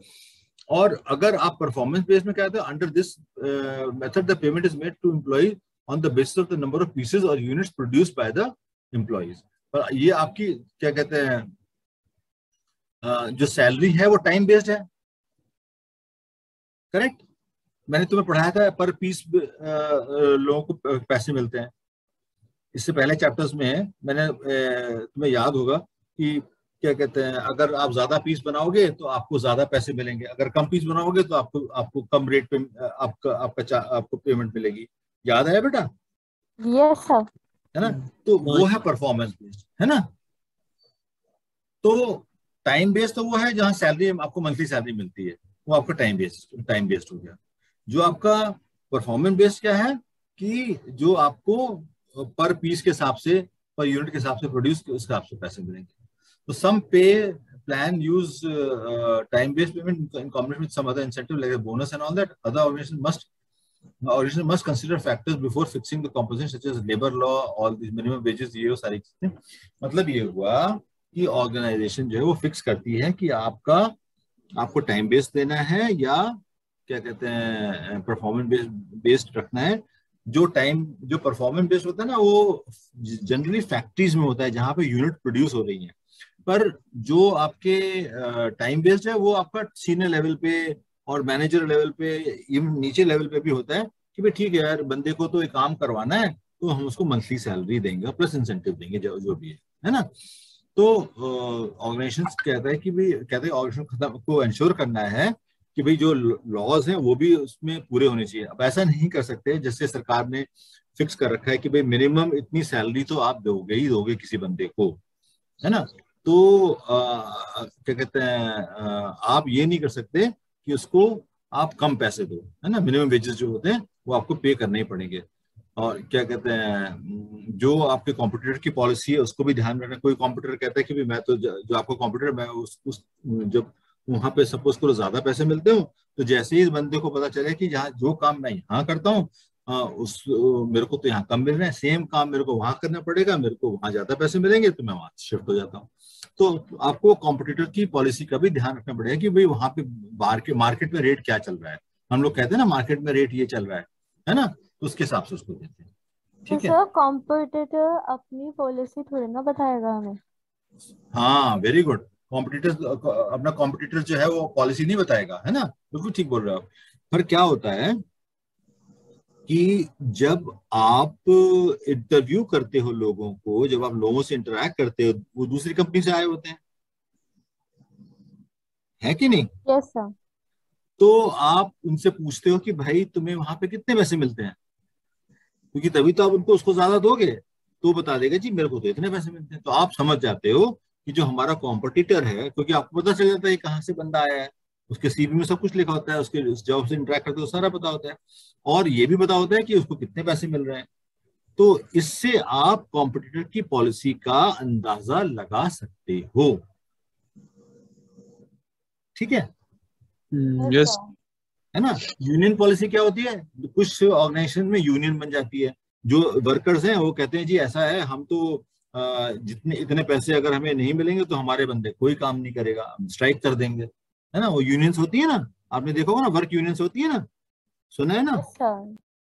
और अगर आप परफॉर्मेंस बेस में कहते हैं under this method the payment is made to employ on the basis of the number of pieces और units produced by the employees पर ये आपकी क्या कहते हैं uh, जो सैलरी है वो टाइम बेस्ड है? करेक्ट मैंने तुम्हें पढ़ाया था पर पीस लोगों को पैसे मिलते हैं। इससे पहले चैप्टर्स में है मैंने तुम्हें याद होगा कि क्या कहते हैं अगर आप ज़्यादा पीस बनाओगे तो आपको ज़्यादा पैसे मिलेंगे। अगर कम पीस बनाओगे तो आपको आपको कम रेट पे आपका आपका आपको पेमेंट मिलेगी। याद है बेटा? यस सर है ना? तो वो है। परफॉर्मेंस बेस्ड है ना? तो टाइम बेस्ड तो वो है जहाँ सैलरी आपको मंथली सैलरी मिलती है। वो आपका टाइम बेस्ड टाइम बेस्ड हो गया। जो आपका परफॉर्मेंस बेस्ड क्या है कि जो आपको पर पीस के हिसाब से, पर यूनिट के हिसाब से प्रोड्यूस उस हिसाब से पैसे मिलेंगे। तो some pay plan use time based payment in combination with some other incentive like bonus and all that other organization must organization must consider factors before fixing the composition such as labour law all this minimum wages ये सारी चीज़ें। मतलब ये हुआ कि ऑर्गेनाइजेशन जो है वो फिक्स करती है कि आपका, आपको टाइम बेस्ड देना है या क्या कहते हैं परफॉर्मेंस बेस्ड रखना है। जो टाइम जो परफॉर्मेंस बेस्ड होता है ना, वो जनरली फैक्ट्रीज में होता है, जहाँ पे यूनिट प्रोड्यूस हो रही है। पर जो आपके टाइम बेस्ड है, वो आपका सीनियर लेवल पे और मैनेजर लेवल पे इवन नीचे लेवल पे भी होता है कि भाई ठीक है यार, बंदे को तो एक काम करवाना है तो हम उसको मंथली सैलरी देंगे प्लस इंसेंटिव देंगे, जो जो भी है है ना? तो ऑर्गेनाइजेशन कहता है कि भाई, कहते हैं ऑर्गेनाइजेशन को इंश्योर करना है कि भाई जो लॉज हैं वो भी उसमें पूरे होने चाहिए। अब ऐसा नहीं कर सकते जैसे सरकार ने फिक्स कर रखा है कि भाई मिनिमम इतनी सैलरी तो आप दोगे ही दोगे किसी बंदे को है ना? तो क्या कहते हैं आप ये नहीं कर सकते कि उसको आप कम पैसे दो है ना? मिनिमम वेजेस जो होते हैं वो आपको पे करने ही पड़ेंगे। और क्या कहते हैं जो आपके कॉम्पिटिटर की पॉलिसी है उसको भी ध्यान रखना। कोई कॉम्पिटिटर कहता है कि भाई मैं तो जो आपको कॉम्पिटिटर मैं उस, उस जब वहाँ पे सपोज़ करो ज़्यादा पैसे मिलते हो तो जैसे ही इस बंदे को पता चले कि जहाँ जो काम मैं यहाँ करता हूँ उस मेरे को तो यहाँ कम मिल रहे हैं सेम काम मेरे को वहाँ करना पड़ेगा मेरे को वहाँ ज़्यादा पैसे मिलेंगे तो मैं वहाँ शिफ्ट हो जाता हूँ। तो आपको कॉम्पिटिटर की पॉलिसी का भी ध्यान रखना पड़ेगा कि भाई वहाँ पे मार्केट मार्केट में रेट क्या चल रहा है। हम लोग कहते हैं ना मार्केट में रेट ये चल रहा है है ना? तो उसके हिसाब से उसको देते हैं। ठीक है? कॉम्पिटिटर अपनी पॉलिसी थोड़ी ना बताएगा हमें? हाँ वेरी गुड कॉम्पिटिटर अपना कॉम्पिटिटर जो है वो पॉलिसी नहीं बताएगा है ना? बिल्कुल ठीक बोल रहे हो पर क्या होता है कि जब आप इंटरव्यू करते हो लोगों को जब आप लोगों से इंटरेक्ट करते हो वो दूसरी कंपनी से आए होते हैं। है कि नहीं? Yes, सर तो आप उनसे पूछते हो कि भाई तुम्हें वहाँ पे कितने पैसे मिलते हैं? क्योंकि तभी तो आप उनको उसको ज़्यादा दोगे तो बता देगा जी मेरे को तो इतने पैसे मिलते हैं। तो आप समझ जाते हो कि जो हमारा कॉम्पिटिटर है क्योंकि आपको पता चल जाता है कहाँ से बंदा आया है उसके सीवी में सब कुछ लिखा होता है उसके जॉब से इंटरेक्ट करते हो सारा पता होता है। और ये भी पता होता है कि उसको कितने पैसे मिल रहे हैं। तो इससे आप कॉम्पिटिटर की पॉलिसी का अंदाज़ा लगा सकते हो। ठीक है? यस अच्छा। है ना? यूनियन पॉलिसी क्या होती है? कुछ ऑर्गेनाइजेशन में यूनियन बन जाती है। जो वर्कर्स हैं वो कहते हैं जी ऐसा है हम तो जितने इतने पैसे अगर हमें नहीं मिलेंगे तो हमारे बंदे कोई काम नहीं करेगा हम स्ट्राइक कर देंगे। है ना? वो यूनियंस होती है ना? आपने देखा होगा ना वर्क यूनियंस होती है ना? सुना है ना?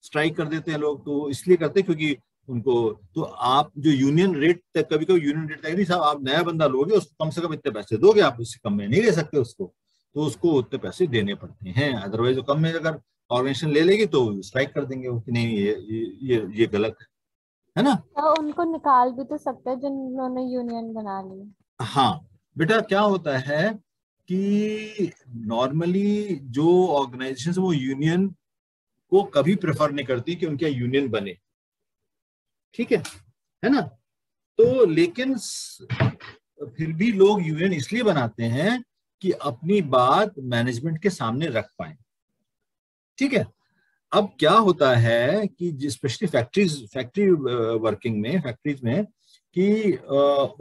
स्ट्राइक कर देते हैं लोग तो इसलिए करते हैं क्योंकि उनको तो आप जो यूनियन रेट तक कभी कभी यूनियन रेट तक नहीं साहब आप नया बंदा लोगे उसको कम से कम इतने पैसे दोगे आप उससे कम में नहीं ले सकते उसको। तो उसको उतने पैसे देने पड़ते हैं। अदरवाइज़ कम में अगर ऑर्गेनाइजेशन ले लेगी तो स्ट्राइक कर देंगे वो कि नहीं ये ये ये गलत है। है ना? तो उनको निकाल भी तो सकते हैं जिन्होंने यूनियन बना ली। हाँ बेटा क्या होता है कि नॉर्मली जो ऑर्गेनाइजेशन वो यूनियन को कभी प्रेफर नहीं करती कि उनके यूनियन बने। ठीक है? है ना? तो लेकिन फिर भी लोग यूनियन इसलिए बनाते हैं कि अपनी बात मैनेजमेंट के सामने रख पाए। ठीक है? अब क्या होता है कि स्पेशली फैक्ट्रीज फैक्ट्री वर्किंग में फैक्ट्रीज में कि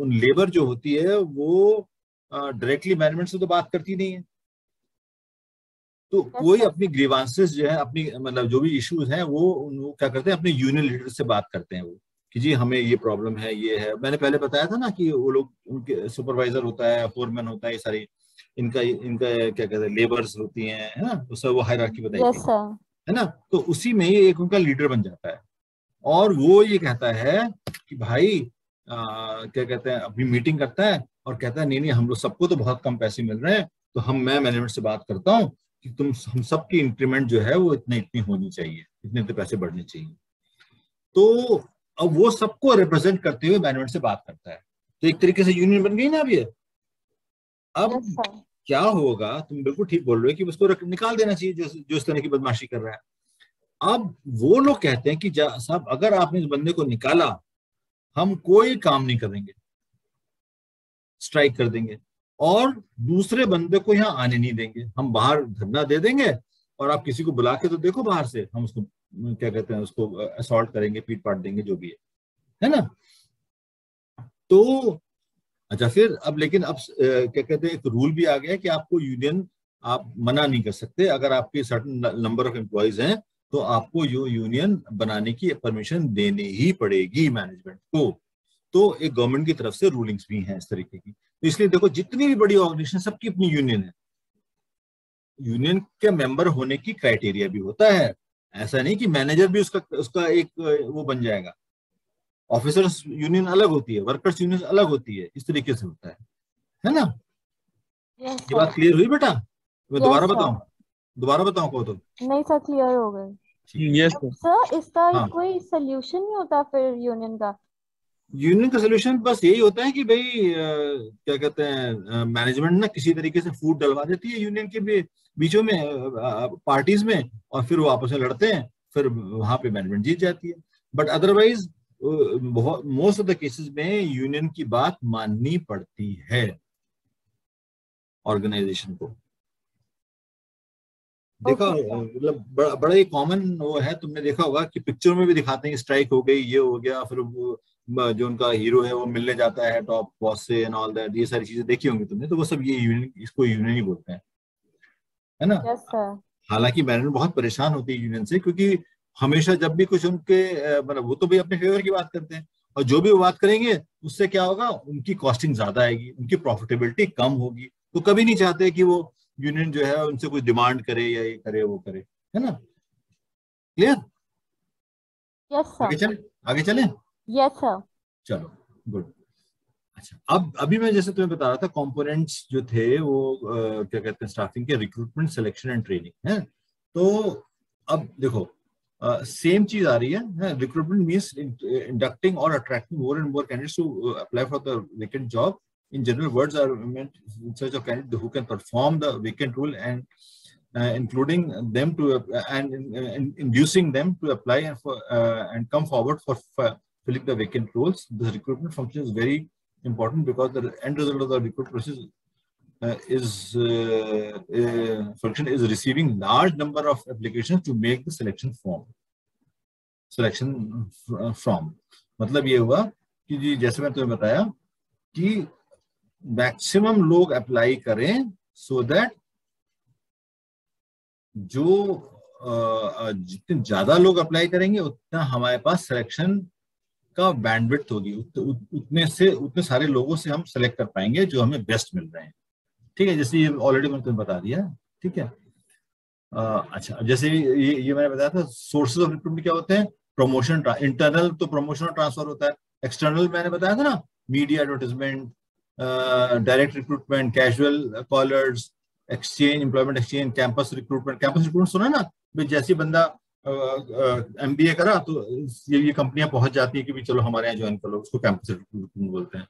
उन लेबर जो होती है वो डायरेक्टली मैनेजमेंट से तो बात करती नहीं है। तो कोई अपनी ग्रीवांसेस जो है अपनी मतलब जो भी इश्यूज़ हैं वो वो क्या करते हैं अपने यूनियन लीडर से बात करते हैं वो कि जी हमें ये प्रॉब्लम है ये है। मैंने पहले बताया था ना कि वो लोग उनके सुपरवाइजर होता है फोरमैन होता है ये सारी इनका इनका क्या कहते हैं लेबर्स होती हैं है ना? तो सब वो हायरार्की बताई सर है ना? तो उसी में ही एक उनका लीडर बन जाता है। और वो ये कहता है कि भाई आ, क्या कहते हैं अपनी मीटिंग करता है और कहता है नहीं नहीं हम लोग सबको तो बहुत कम पैसे मिल रहे हैं तो हम मैं मैनेजमेंट से बात करता हूँ कि तुम हम सबकी इंक्रीमेंट जो है वो इतने इतनी होनी चाहिए इतने इतने पैसे बढ़ने चाहिए। तो अब वो सबको रिप्रेजेंट करते हुए मैनेजमेंट से बात करता है। तो एक तरीके से यूनियन बन गई ना अब ये? अब क्या होगा? तुम बिल्कुल ठीक बोल रहे हो कि उसको निकाल देना चाहिए जो जो इस तरह की बदमाशी कर रहा है। अब वो लोग कहते हैं कि साहब, अगर आपने इस बंदे को निकाला, हम कोई काम नहीं करेंगे। स्ट्राइक कर देंगे। और दूसरे बंदे को यहाँ आने नहीं देंगे। हम बाहर धरना दे देंगे और आप किसी को बुला के तो देखो बाहर से। हम उसको, क्या कहते हैं, उसको असॉल्ट करेंगे पीट पाट देंगे, जो भी है। है ना? तो अच्छा फिर अब लेकिन अब क्या कहते हैं, एक रूल भी आ गया कि आपको यूनियन आप मना नहीं कर सकते। अगर आपके सर्टन नंबर ऑफ़ एम्प्लॉयज़ हैं तो आपको यो यूनियन बनाने की परमिशन देनी ही पड़ेगी मैनेजमेंट को। तो एक गवर्नमेंट की तरफ़ से रूलिंग्स भी हैं इस तरीके की। तो इसलिए देखो, जितनी भी बड़ी ऑर्गेनाइजेशन सबकी अपनी यूनियन है। यूनियन के मेंबर होने की क्राइटेरिया भी होता है। ऐसा नहीं कि मैनेजर भी उसका उसका एक, वो बन जाएगा। ऑफिसर्स यूनियन अलग होती है वर्कर्स यूनियन अलग होती है इस तरीके से होता है। है ना? यस ये बात क्लियर हुई बेटा? मैं Yes, दोबारा बताऊँ? दोबारा बताऊँ को तो नहीं सर क्लियर हो गए यस सर इसका हाँ। कोई सोल्यूशन नहीं होता फिर यूनियन का? यूनियन का सोल्यूशन बस यही होता है कि भाई क्या कहते हैं मैनेजमेंट ना किसी तरीके से फूट डलवा देती है यूनियन के भी बीचों में पार्टीज़ में और फिर वो आपस में लड़ते हैं फिर वहाँ पे मैनेजमेंट जीत जाती है। बट अदरवाइज़ बहुत मोस्ट ऑफ़ द केसेस में यूनियन की बात माननी पड़ती है ऑर्गेनाइजेशन को। देखा मतलब बड़ा बड़ा ही कॉमन वो है तुमने देखा होगा कि पिक्चर में भी दिखाते हैं स्ट्राइक हो गई ये हो गया फिर वो जो उनका हीरो है वो मिलने जाता है टॉप बॉस से एंड ऑल दैट ये सारी चीज़ें देखी होंगी तुमने तो वो सब ये यूनियन इसको यूनियन ही बोलते हैं। है ना? सर हालाँकि मैनेजमेंट बहुत परेशान होती है यूनियन से क्योंकि हमेशा जब भी कुछ उनके मतलब वो तो भी अपने फेवर की बात करते हैं। और जो भी वो बात करेंगे उससे क्या होगा? उनकी कॉस्टिंग ज़्यादा आएगी उनकी प्रॉफिटेबिलिटी कम होगी। तो कभी नहीं चाहते कि वो यूनियन जो है उनसे कोई डिमांड करे या ये करे वो करे। है ना? क्लियर यस आगे चले? आगे चले? यस सर चलो गुड अच्छा अब अभी मैं जैसे तुम्हें बता रहा था कंपोनेंट्स जो थे वो अ, क्या कहते हैं स्टाफिंग के रिक्रूटमेंट सिलेक्शन एंड ट्रेनिंग है? तो अब देखो सेम चीज आ रही है रिक्रूटमेंट मींस इंडक्टिंग और attracting more and more candidates to apply for the vacant job in general words are meant in search of candidates who can perform the vacant role and uh, including them to uh, and, and inducing them to apply and for uh, and come forward for, for filling the vacant roles. The recruitment function is very important because the end result of the recruitment process uh, is uh, uh, function is receiving large number of applications to make the selection form. Selection uh, from मतलब ये हुआ कि जी जैसे मैं तुम्हें बताया कि मैक्सिमम लोग अप्लाई करें सो so दैट जो अ, जितने ज़्यादा लोग अप्लाई करेंगे उतना हमारे पास सिलेक्शन का बैंडविड्थ होगी। उत, उत, उतने से उतने सारे लोगों से हम सेलेक्ट कर पाएँगे जो हमें बेस्ट मिल रहे हैं। ठीक है, जैसे ये ऑलरेडी मैंने तुम्हें बता दिया, ठीक है? अच्छा जैसे ये ये मैंने बताया था सोर्सेज ऑफ़ रिक्रूटमेंट क्या होते हैं? प्रमोशन इंटरनल तो प्रमोशन ट्रांसफ़र होता है। एक्सटर्नल मैंने बताया था ना media advertisement direct recruitment casual callers exchange employment exchange campus recruitment campus recruitment सुना ना? भाई, जैसे बंदा एम बी ए करा तो ये ये कंपनियाँ पहुँच जाती है कि भाई, चलो हमारे यहाँ ज्वाइन कर लो, उसको कैंपस रिक्रूटमेंट बोलते हैं।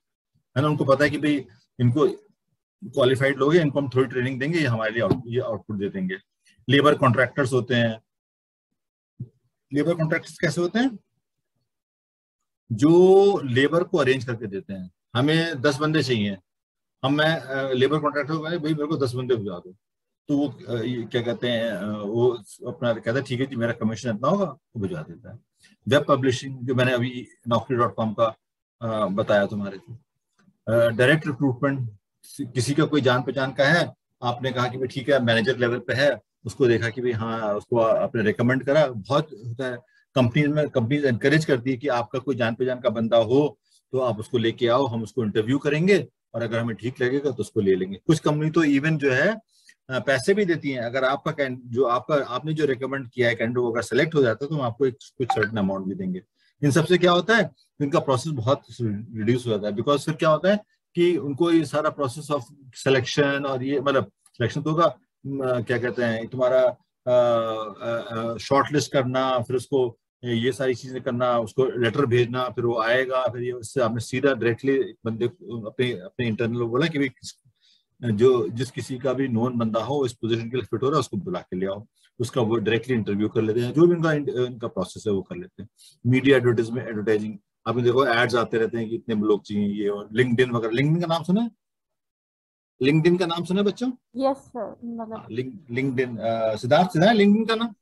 है ना? उनको पता है कि भाई, इनको क्वालिफाइड लोग हैं, इनको हम थोड़ी ट्रेनिंग देंगे, ये हमारे लिए ये आउटपुट दे देंगे। लेबर कॉन्ट्रैक्टर्स होते हैं। लेबर कॉन्ट्रैक्टर्स कैसे होते हैं? जो लेबर को अरेंज करके देते हैं। हमें दस बंदे चाहिए। हम, मैं लेबर कॉन्ट्रैक्टर को भाई मेरे को दस बंदे भिजवा दो। तो वो क्या कहते हैं वो अपना कहता है, ठीक है जी, मेरा कमीशन इतना होगा, वो भिजवा देता है। वेब पब्लिशिंग जो मैंने अभी नौकरी डॉट कॉम का बताया तुम्हारे डायरेक्ट रिक्रूटमेंट किसी का कोई जान पहचान का है? आपने कहा कि ठीक है मैनेजर लेवल पे है। उसको देखा कि भाई हाँ उसको आपने रिकमेंड करा। बहुत होता है कंपनी में कंपनी एनकरेज करती है कि आपका कोई जान पहचान का बंदा हो तो आप उसको लेके आओ, हम उसको इंटरव्यू करेंगे और अगर हमें ठीक लगेगा तो उसको ले लेंगे। कुछ कंपनी तो इवन जो है पैसे भी देती हैं। अगर आपका जो आपका, आपने जो रिकमेंड किया है कैंडिडेट अगर सेलेक्ट हो जाता है तो हम आपको एक, कुछ सर्टन अमाउंट भी देंगे। इन सबसे क्या होता है, इनका प्रोसेस बहुत रिड्यूस हो जाता है। बिकॉज़ फिर क्या होता है कि उनको ये सारा प्रोसेस ऑफ़ सिलेक्शन और ये मतलब सिलेक्शन तो होगा क्या कहते हैं तुम्हारा शॉर्ट लिस्ट करना, फिर उसको ये सारी चीज़ें करना, उसको लेटर भेजना, फिर वो आएगा, फिर ये उससे आपने सीधा डायरेक्टली बंदे अपने अपने इंटरनल बोला कि भाई जो, जिस किसी का भी नॉन बंदा हो, इस पोजीशन के लिए फिट हो रहा है, उसको बुला के ले आओ। उसका वो डायरेक्टली इंटरव्यू कर लेते हैं, जो भी उनका इनका प्रोसेस है, वो कर लेते हैं। मीडिया एडवर्टाइजमेंट एडवर्टाइजिंग आपने देखो एड्स आते रहते हैं कि इतने लोग चाहिए ये और लिंक्डइन वगैरह। लिंक्डइन का नाम सुना है? लिंक्डइन का नाम सुना है बच्चों? यस सर मतलब लिंक्डइन सिद्धार्थ सुना है लिंक्डइन का नाम?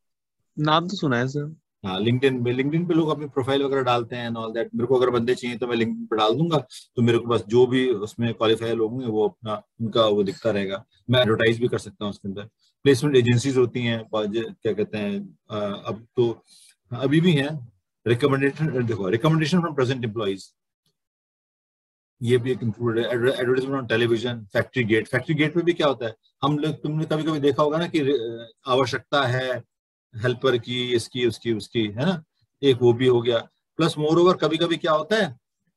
नाम तो सुना है सर हाँ लिंक्डइन पे लिंक्डइन पे लोग अपनी प्रोफ़ाइल वगैरह डालते हैं ऑल दैट मेरे को अगर बंदे चाहिए तो मैं लिंक्डइन पे डाल दूँगा। तो मेरे को बस जो भी उसमें क्वालिफाई लोग होंगे वो अपना उनका वो दिखता रहेगा। मैं एडवर्टाइज भी कर सकता हूँ उसके अंदर। प्लेसमेंट एजेंसीज होती हैं क्या कहते हैं अब तो अभी भी हैं। रिकमेंडेशन देखो रिकमेंडेशन फ्रॉम प्रेजेंट एम्प्लॉइज ये भी एक इंक्लूड है. Advertisement on television factory gate factory gate में भी क्या होता है? हम लोग तुमने कभी कभी देखा होगा ना कि आवश्यकता है हेल्पर की इसकी उसकी उसकी है ना? एक वो भी हो गया. प्लस मोर ओवर कभी कभी क्या होता है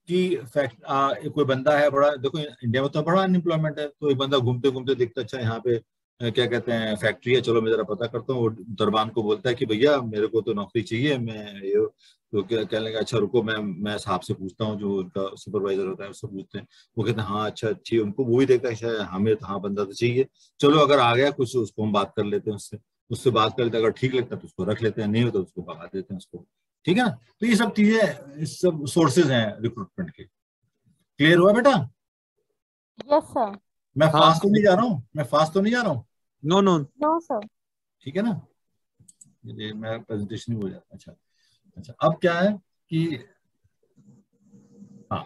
कि फैक्ट आ, कोई बंदा है बड़ा देखो इंडिया में तो बड़ा अनएम्प्लॉयमेंट है तो एक बंदा घूमते घूमते दिखता अच्छा यहाँ पे क्या कहते हैं फैक्ट्री है चलो मैं जरा पता करता हूँ दरबान को बोलता है कि भैया मेरे को तो नौकरी चाहिए मैं ये तो क्या कहने लगा अच्छा रुको मैं मैं साहब से पूछता हूँ जो उनका सुपरवाइजर होता है उससे पूछते हैं। वो कहते हैं हाँ अच्छा अच्छी हमें वो भी देखता है अच्छा हमें तो हाँ बंदा तो चाहिए। चलो अगर आ गया कुछ उसको हम बात कर लेते हैं उससे। उससे बात कर लेते अगर ठीक लगता है तो उसको रख लेते हैं नहीं हो तो उसको भगा देते हैं उसको। ठीक है ना? तो ये सब चीज़ें इस सब सोर्सेज हैं रिक्रूटमेंट के। क्लियर हुआ बेटा? यस सर मैं हाँ, फास्ट तो नहीं जा रहा हूँ? मैं फास्ट तो नहीं जा रहा हूँ? नो नो नो सर ठीक है ना? ये मेरा प्रेजेंटेशन ही हो जाता अच्छा। अच्छा अब क्या है कि हाँ।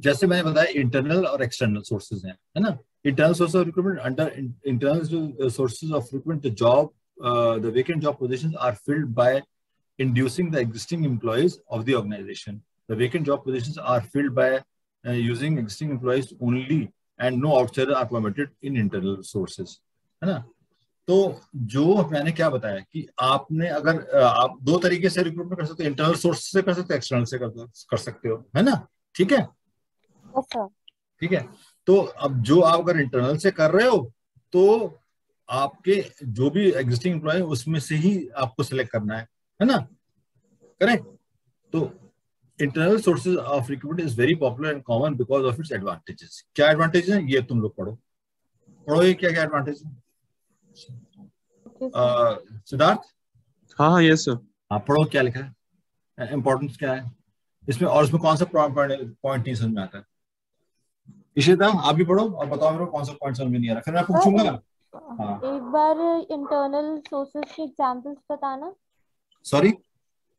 जैसे मैंने बताया इंटरनल और एक्सटर्नल सोर्सेज हैं, है ना? Internal source of recruitment under internal sources of recruitment job the vacant job positions are filled by inducing the existing employees of the organisation the vacant job positions are filled by using existing employees only and no outsider are permitted in internal sources है ना? तो जो मैंने क्या बताया कि आपने अगर आप दो तरीके से रिक्रूटमेंट कर सकते हो इंटरनल सोर्स से कर सकते हो एक्सटर्नल से कर, कर सकते हो है ना? ठीक है? ठीक है? तो अब जो आप अगर इंटरनल से कर रहे हो तो आपके जो भी एग्जिस्टिंग एम्प्लॉय उसमें से ही आपको सिलेक्ट करना है है ना? करेक्ट तो internal sources of recruitment is very popular and common because of its advantages क्या एडवांटेज है? ये तुम लोग पढ़ो। पढ़ो ये क्या क्या एडवांटेज है? सिद्धार्थ हाँ हाँ यस सर हाँ पढ़ो क्या लिखा है? इंपॉर्टेंस क्या है? इसमें और इसमें कौन सा पॉइंट नहीं समझ में आता? है इशिता आप भी पढ़ो और बताओ मेरे को कौन सा पॉइंट समझ में नहीं आ रहा। फिर मैं पूछूँगा। हाँ। एक बार इंटरनल सोर्सेज के एग्जांपल्स बताना। सॉरी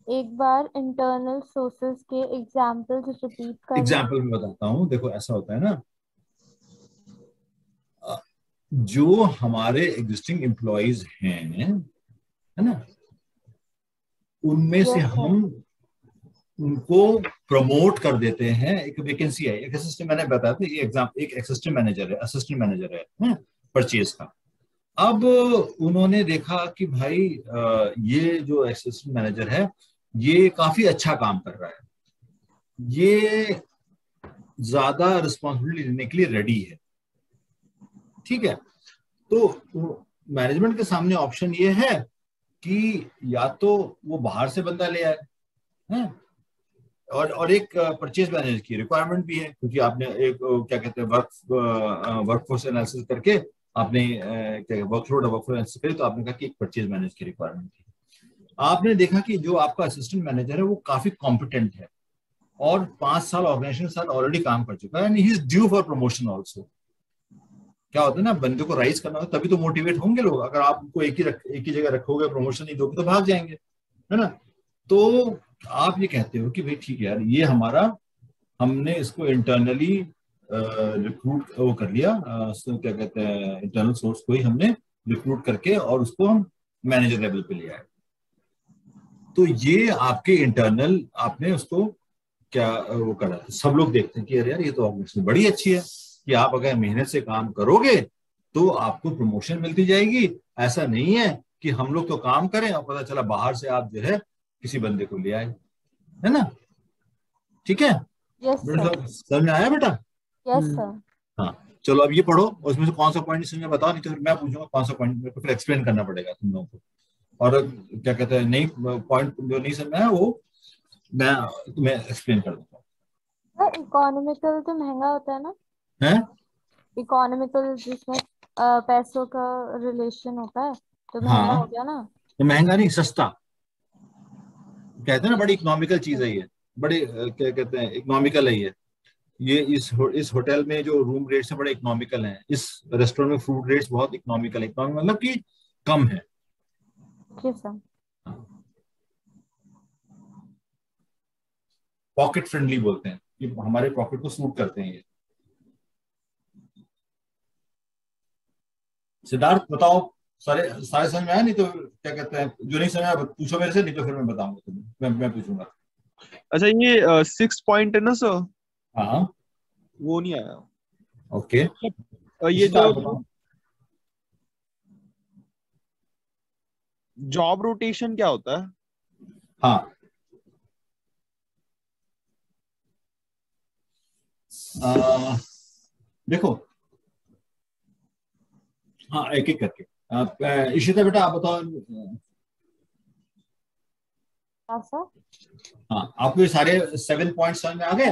एक बार इंटरनल सोर्सेज के एग्जांपल्स रिपीट कर एग्जांपल में बताता हूँ। देखो ऐसा होता है ना जो हमारे एग्जिस्टिंग एम्प्लॉयज़ हैं है ना? उनमें से हम उनको प्रमोट कर देते हैं। एक वैकेंसी है एक असिस्टेंट मैंने बताया था ये एग्ज़ाम एक असिस्टेंट मैनेजर है असिस्टेंट मैनेजर है परचेज का। अब उन्होंने देखा कि भाई ये जो असिस्टेंट मैनेजर है ये काफ़ी अच्छा काम कर रहा है। ये ज़्यादा रिस्पॉन्सिबिलिटी लेने के लिए रेडी है। ठीक है? तो मैनेजमेंट के सामने ऑप्शन ये है कि या तो वो बाहर से बंदा ले आए, है? और और एक परचेज मैनेजर की रिक्वायरमेंट भी है, क्योंकि आपने एक क्या कहते हैं वर्क वर्कफोर्स एनालिसिस करके आपने क्या वर्कलोड वर्कफोर्स एनालिसिस करी तो आपने कहा कि एक परचेज मैनेजर की रिक्वायरमेंट थी। आपने देखा कि जो आपका असिस्टेंट मैनेजर है, वो काफ़ी कॉम्पिटेंट है और पाँच साल ऑर्गेनाइजेशन साथ ऑलरेडी काम कर चुका है and he is due for promotion also क्या होता है ना, बंदे को राइज करना हो, तभी तो मोटिवेट होंगे लोग। अगर आप उनको एक ही रख, एक ही जगह रखोगे प्रमोशन नहीं दोगे तो भाग जाएँगे। है ना? तो आप ये कहते हो कि भाई ठीक है यार, ये हमारा, हमने इसको इंटरनली रिक्रूट वो कर लिया। उसको क्या कहते हैं इंटरनल सोर्स को ही हमने रिक्रूट करके और उसको हम मैनेजर लेवल पे ले आए। तो ये आपके इंटरनल आपने उसको क्या, वो करा। सब लोग देखते हैं कि अरे यार, ये तो ऑर्गेनाइजेशन बड़ी अच्छी है। कि आप अगर मेहनत से काम करोगे तो आपको प्रमोशन मिलती जाएगी। ऐसा नहीं है कि हम लोग तो काम करें और पता चला बाहर से आप जो है किसी बंदे को ले आए। है ना? ठीक है? समझ में आया बेटा? यस हम्म। सर हाँ चलो अब ये पढ़ो और उसमें से कौन सा पॉइंट समझ में बताओ नहीं तो फिर मैं पूछूँगा कौन सा पॉइंट मेरे को फिर एक्सप्लेन करना पड़ेगा तुम लोगों को। और क्या कहते हैं नहीं पॉइंट जो नहीं समझ में आया वो मैं तुम्हें एक्सप्लेन कर दूँगा। इकोनॉमिकल तो महँगा होता है ना? है? इकोनॉमिकल जिसमें पैसों का रिलेशन होता है तो महँगा हाँ। हो गया ना? तो महँगा नहीं सस्ता। कहते हैं ना बड़ी इकोनॉमिकल चीज़ है ये। बड़े क्या कहते हैं इकोनॉमिकल है ये। ये इस हो, इस होटल में जो रूम रेट्स हैं बड़े इकोनॉमिकल हैं। इस रेस्टोरेंट में फ़ूड रेट्स बहुत इकोनॉमिकल है। इकोनॉमिक मतलब कि कम है। पॉकेट फ्रेंडली बोलते हैं। कि हमारे पॉकेट को सूट करते हैं ये। सिद्धार्थ बताओ। सारे सारे समझ में आया? नहीं तो क्या कहते हैं? जो नहीं समझ आया पूछो मेरे से नहीं तो फिर मैं बताऊँगा तुम्हें। मैं मैं पूछूँगा। अच्छा ये सिक्स पॉइंट है ना सर हाँ वो नहीं आया। ओके। अ, ये जो जॉब रोटेशन क्या होता है? हाँ। आ, देखो हाँ एक एक करके। आप, इशिता बेटा आप बताओ। हाँ आपको ये सारे सेवन पॉइंट समझ में आ गए?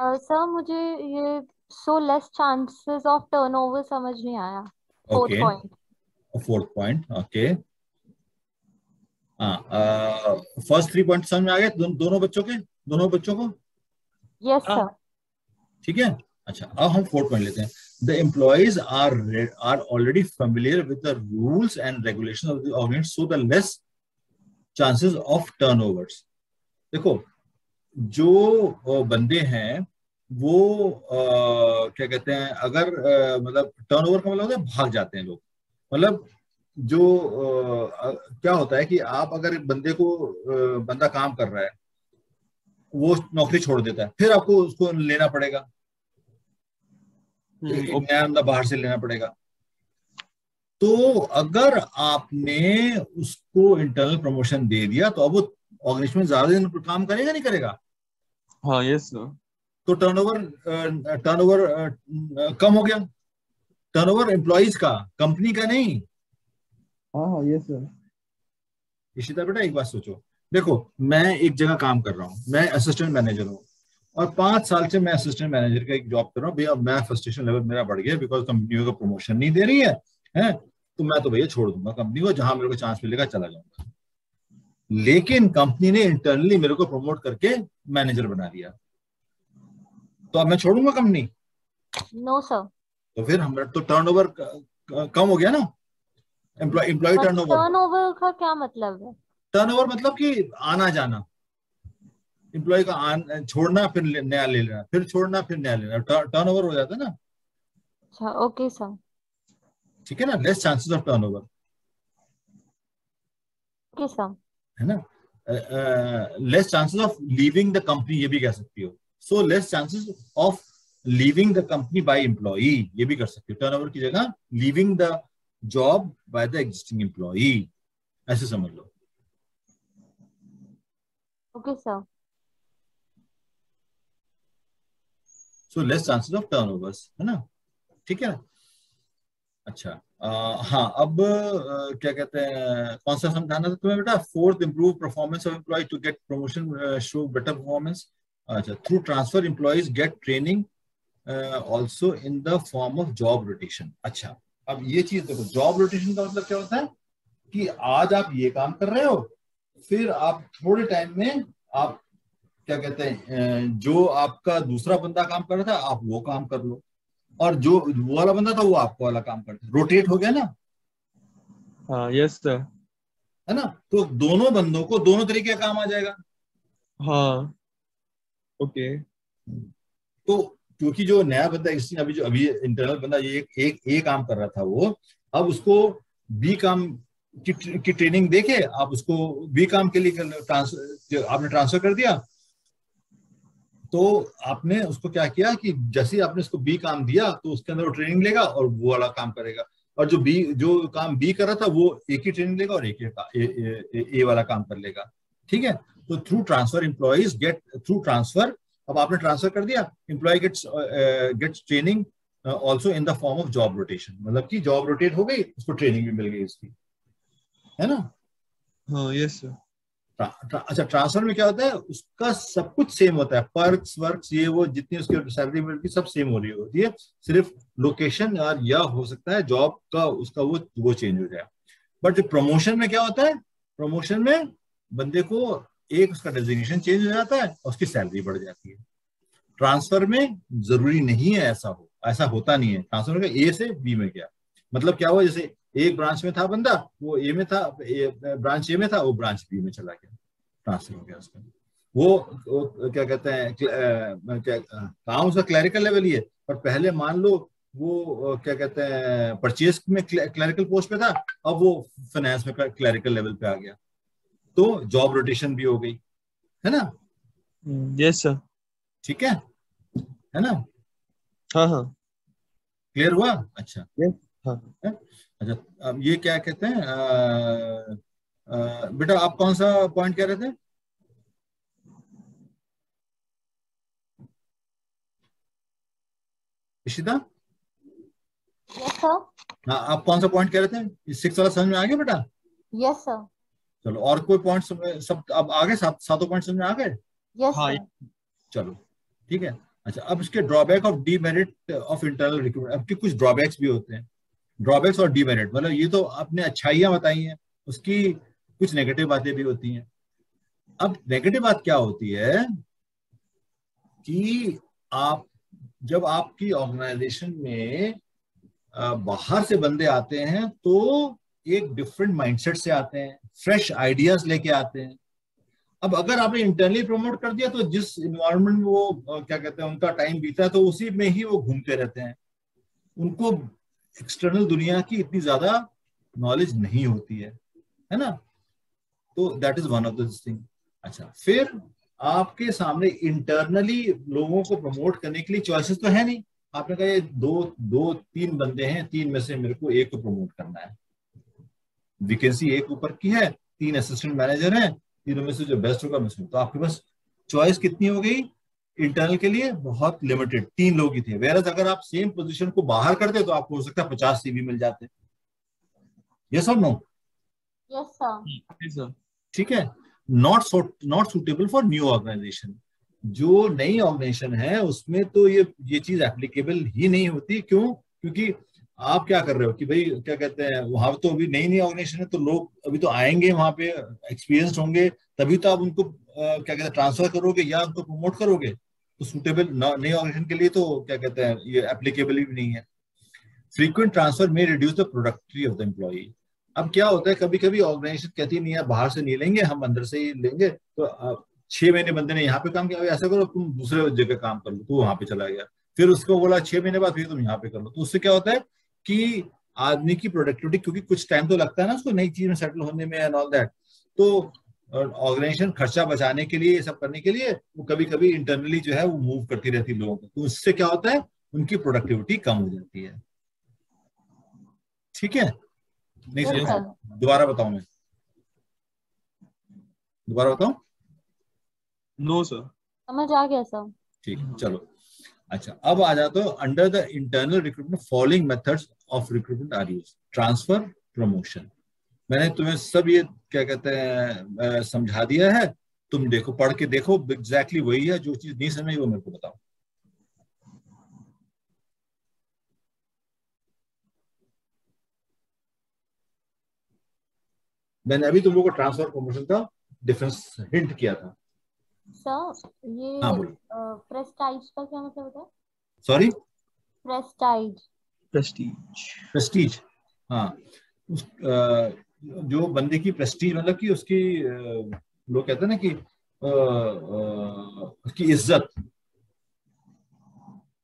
सर मुझे ये so less chances of turnover समझ नहीं आया। Fourth point fourth point okay हाँ फ़र्स्ट थ्री पॉइंट समझ में आ गए? दो, दोनों बच्चों के? दोनों बच्चों को? यस हाँ। सर ठीक है? अच्छा अब हम फोर्थ पॉइंट लेते हैं। The employees are are already familiar with the rules and regulation of the organisation so the less chances of turnovers देखो जो बंदे हैं वो अ, क्या कहते हैं अगर अ, मतलब टर्नओवर का मतलब होता है भाग जाते हैं लोग। मतलब जो अ, क्या होता है कि आप अगर बंदे को अ, बंदा काम कर रहा है वो नौकरी छोड़ देता है फिर आपको उसको लेना पड़ेगा। नया बंदा बाहर से लेना पड़ेगा। तो अगर आपने उसको इंटरनल प्रमोशन दे दिया तो अब वो ऑर्गेनाइजेशन में ज़्यादा दिन काम करेगा नहीं करेगा? हाँ यस सर तो टर्नओवर टर्नओवर कम हो गया। टर्नओवर एम्प्लॉयज़ का कंपनी का नहीं। हाँ हाँ यस सर इशिता बेटा एक बात सोचो। देखो मैं एक जगह काम कर रहा हूँ। मैं असिस्टेंट मैनेजर हूँ। और पाँच साल से मैं असिस्टेंट मैनेजर का एक जॉब कर रहा हूँ। भैया मैं फ्रस्ट्रेशन लेवल मेरा बढ़ गया बिकॉज़ कंपनी को प्रमोशन नहीं दे रही है हैं? तो मैं तो भैया छोड़ दूँगा कंपनी को जहाँ मेरे को चांस मिलेगा चला जाऊँगा। लेकिन कंपनी ने इंटरनली मेरे को प्रमोट करके मैनेजर बना दिया। तो अब मैं छोड़ूँगा कंपनी नो सर तो फिर हमारा तो टर्नओवर कम हो गया ना? एम्प्लॉय एम्प्लॉय टर्नओवर टर्नओवर का क्या मतलब है? टर्नओवर मतलब कि आना जाना। एम्प्लॉय का आन छोड़ना फिर नया ले लेना फिर छोड़ना फिर नया लेना टर्नओवर हो जाता है ना? अच्छा ओके सर ठीक है ना? Less chances of turnover okay sir है ना? Less chances of leaving the company ये भी कह सकती हो. So less chances of leaving the company by employee ये भी कर सकती हो. टर्नओवर की जगह leaving the job by the existing employee ऐसे समझ लो. Okay sir so less chances of turnovers है ना? ठीक है? ना अच्छा आ, हाँ अब आ, क्या कहते हैं कौन सा समझाना था तुम्हें बेटा? Fourth improve performance of employee to get promotion show better performance अच्छा through transfer employees get training also in the form of job rotation अच्छा अब ये चीज़ देखो जॉब रोटेशन का मतलब क्या होता है? कि आज आप ये काम कर रहे हो फिर आप थोड़े टाइम में आप क्या कहते हैं जो आपका दूसरा बंदा काम कर रहा था आप वो काम कर लो। और जो वो वाला बंदा था वो आपको वाला काम करता रोटेट हो गया ना? हाँ यस सर है ना? तो दोनों बंदों को दोनों तरीके का काम आ जाएगा। हाँ। ओके। तो क्योंकि जो नया बंदा इसने अभी जो अभी इंटरनल बंदा ये एक एक ए काम कर रहा था वो अब उसको बी काम की, की ट्रेनिंग देके आप उसको बी काम के लिए ट्रांसफ़र आपने ट्रांसफ़र कर दिया। तो आपने उसको क्या किया कि जैसे आपने उसको बी काम दिया तो उसके अंदर वो ट्रेनिंग लेगा और वो वाला काम करेगा। और जो बी जो काम बी कर रहा था वो एक ही ट्रेनिंग लेगा और एक ही ए, वाला काम कर लेगा। ठीक है? तो through transfer employees get through transfer अब आपने ट्रांसफ़र कर दिया employee gets gets training also in the form of job rotation मतलब कि जॉब रोटेट हो गई उसको ट्रेनिंग भी मिल गई इसकी। है ना? हाँ यस सर अच्छा ट्रांसफ़र में क्या होता है, उसका सब कुछ सेम होता है। पर्क्स वर्क्स, ये वो जितनी उसकी सैलरी मिलती, सब सेम हो रही होती है। सिर्फ़ लोकेशन और या हो सकता है जॉब का, उसका वो वो चेंज हो जाए। बट प्रमोशन में क्या होता है? प्रमोशन में बंदे को एक उसका डेजिग्नेशन चेंज हो जाता है और उसकी सैलरी बढ़ जाती है। ट्रांसफ़र में ज़रूरी नहीं है ऐसा हो, ऐसा होता नहीं है। ट्रांसफ़र का ए से बी में गया मतलब क्या हुआ? जैसे एक ब्रांच में था बंदा वो ए में था ए, ब्रांच ए में था वो ब्रांच बी में चला गया ट्रांसफ़र हो गया उसका वो, वो क्या कहते हैं क्या काम उसका क्लैरिकल लेवल ही है पर पहले मान लो वो क्या कहते हैं परचेज में क्लैरिकल पोस्ट पे था अब वो फाइनेंस में क्लैरिकल लेवल पे आ गया। तो जॉब रोटेशन भी हो गई है ना? यस सर ठीक है? है ना? हाँ हाँ। क्लियर हुआ? अच्छा। Yes, हाँ? अच्छा अब ये क्या कहते हैं? आ, आ, बेटा आप कौन सा पॉइंट कह रहे थे? इशिता? यस सर हाँ आप कौन सा पॉइंट कह रहे थे? सिक्स वाला समझ में आ गया बेटा? यस सर चलो और कोई पॉइंट सब अब आगे सात सातों पॉइंट समझ में आ गए? यस हाँ, चलो ठीक है। अच्छा अब इसके drawback of demerit of internal recruitment अब के कुछ ड्रॉबैक्स भी होते हैं। ड्रॉबैक्स और डीमेरिट मतलब ये तो आपने अच्छाइयाँ बताई हैं, उसकी कुछ नेगेटिव बातें भी होती हैं। अब नेगेटिव बात क्या होती है कि आप, जब आपकी ऑर्गेनाइजेशन में बाहर से बंदे आते हैं तो एक डिफरेंट माइंडसेट से आते हैं फ्रेश आइडियाज़ लेके आते हैं। अब अगर आपने इंटरनली प्रमोट कर दिया तो जिस इन्वायरमेंट में वो क्या कहते हैं, उनका टाइम बीता है तो उसी में ही वो घूमते रहते हैं। उनको एक्सटर्नल दुनिया की इतनी ज़्यादा नॉलेज नहीं होती है है ना? तो that is one of this thing अच्छा फिर आपके सामने इंटरनली लोगों को प्रमोट करने के लिए चॉइसेस तो है नहीं। आपने कहा ये दो दो, तीन बंदे हैं, तीन में से मेरे को एक को प्रमोट करना है। वैकेंसी एक ऊपर की है, तीन असिस्टेंट मैनेजर हैं, तीनों में से जो बेस्ट होगा, मैं तो आपके पास चॉइस कितनी हो गई? इंटरनल के लिए बहुत लिमिटेड तीन लोग ही थे। वेर अगर आप सेम पोजीशन को बाहर करते तो आपको हो सकता है पचास सीवी मिल जाते। यस और नो यस ठीक है? Not not suitable for new organisation जो नई ऑर्गेनाइजेशन है उसमें तो ये ये चीज़ एप्लीकेबल ही नहीं होती। क्यों? क्योंकि आप क्या कर रहे हो कि भाई क्या कहते हैं वहाँ तो अभी नई नई ऑर्गेनाइजेशन है तो लोग अभी तो आएँगे वहाँ पे एक्सपीरियंस होंगे तभी तो आप उनको आ, क्या कहते हैं ट्रांसफ़र करोगे या उनको प्रमोट करोगे। तो सुटेबल नई ऑर्गेनाइजेशन के लिए तो क्या कहते हैं, ये एप्लीकेबल भी नहीं है। फ्रीक्वेंट ट्रांसफ़र में reduce the productivity of the employee अब क्या होता है कभी कभी ऑर्गेनाइजेशन कहती नहीं है, बाहर से नहीं लेंगे, हम अंदर से ही लेंगे तो छह महीने बंदे ने यहाँ पे काम किया ऐसा करो, तुम दूसरे जगह काम कर लो तो वहाँ पे चला गया। फिर उसको बोला, छह महीने बाद फिर तुम यहाँ पे कर लो। तो उससे क्या होता है कि आदमी की प्रोडक्टिविटी क्योंकि कुछ टाइम तो लगता है ना उसको नई चीज़ में सेटल होने में एंड ऑल दैट तो ऑर्गेनाइजेशन खर्चा बचाने के लिए ये सब करने के लिए वो कभी कभी इंटरनली जो है वो मूव करती रहती है लोगों को। तो उससे क्या होता है? उनकी प्रोडक्टिविटी कम हो जाती है। ठीक है? नहीं सर दोबारा बताऊ मैं? दोबारा बताऊ? नो सर समझ आ गया सर ठीक चलो। अच्छा अब आ जाते हो। Under the internal recruitment following methods of recruitment are use transfer promotion मैंने तुम्हें सब ये क्या कहते हैं समझा दिया है। तुम देखो पढ़ के देखो एग्जैक्टली exactly वही है जो चीज़ नहीं समझ वो मेरे को बताओ। मैंने अभी तुम लोगों को ट्रांसफ़र प्रमोशन का डिफरेंस हिंट किया था। सर ये हाँ बोलो। प्रेस्टाइज का क्या मतलब होता है? सॉरी प्रेस्टाइज प्रेस्टीज प्रेस्टीज हाँ। उस आ, जो बंदे की प्रेस्टीज मतलब कि उसकी लोग कहते हैं ना कि उसकी इज़्ज़त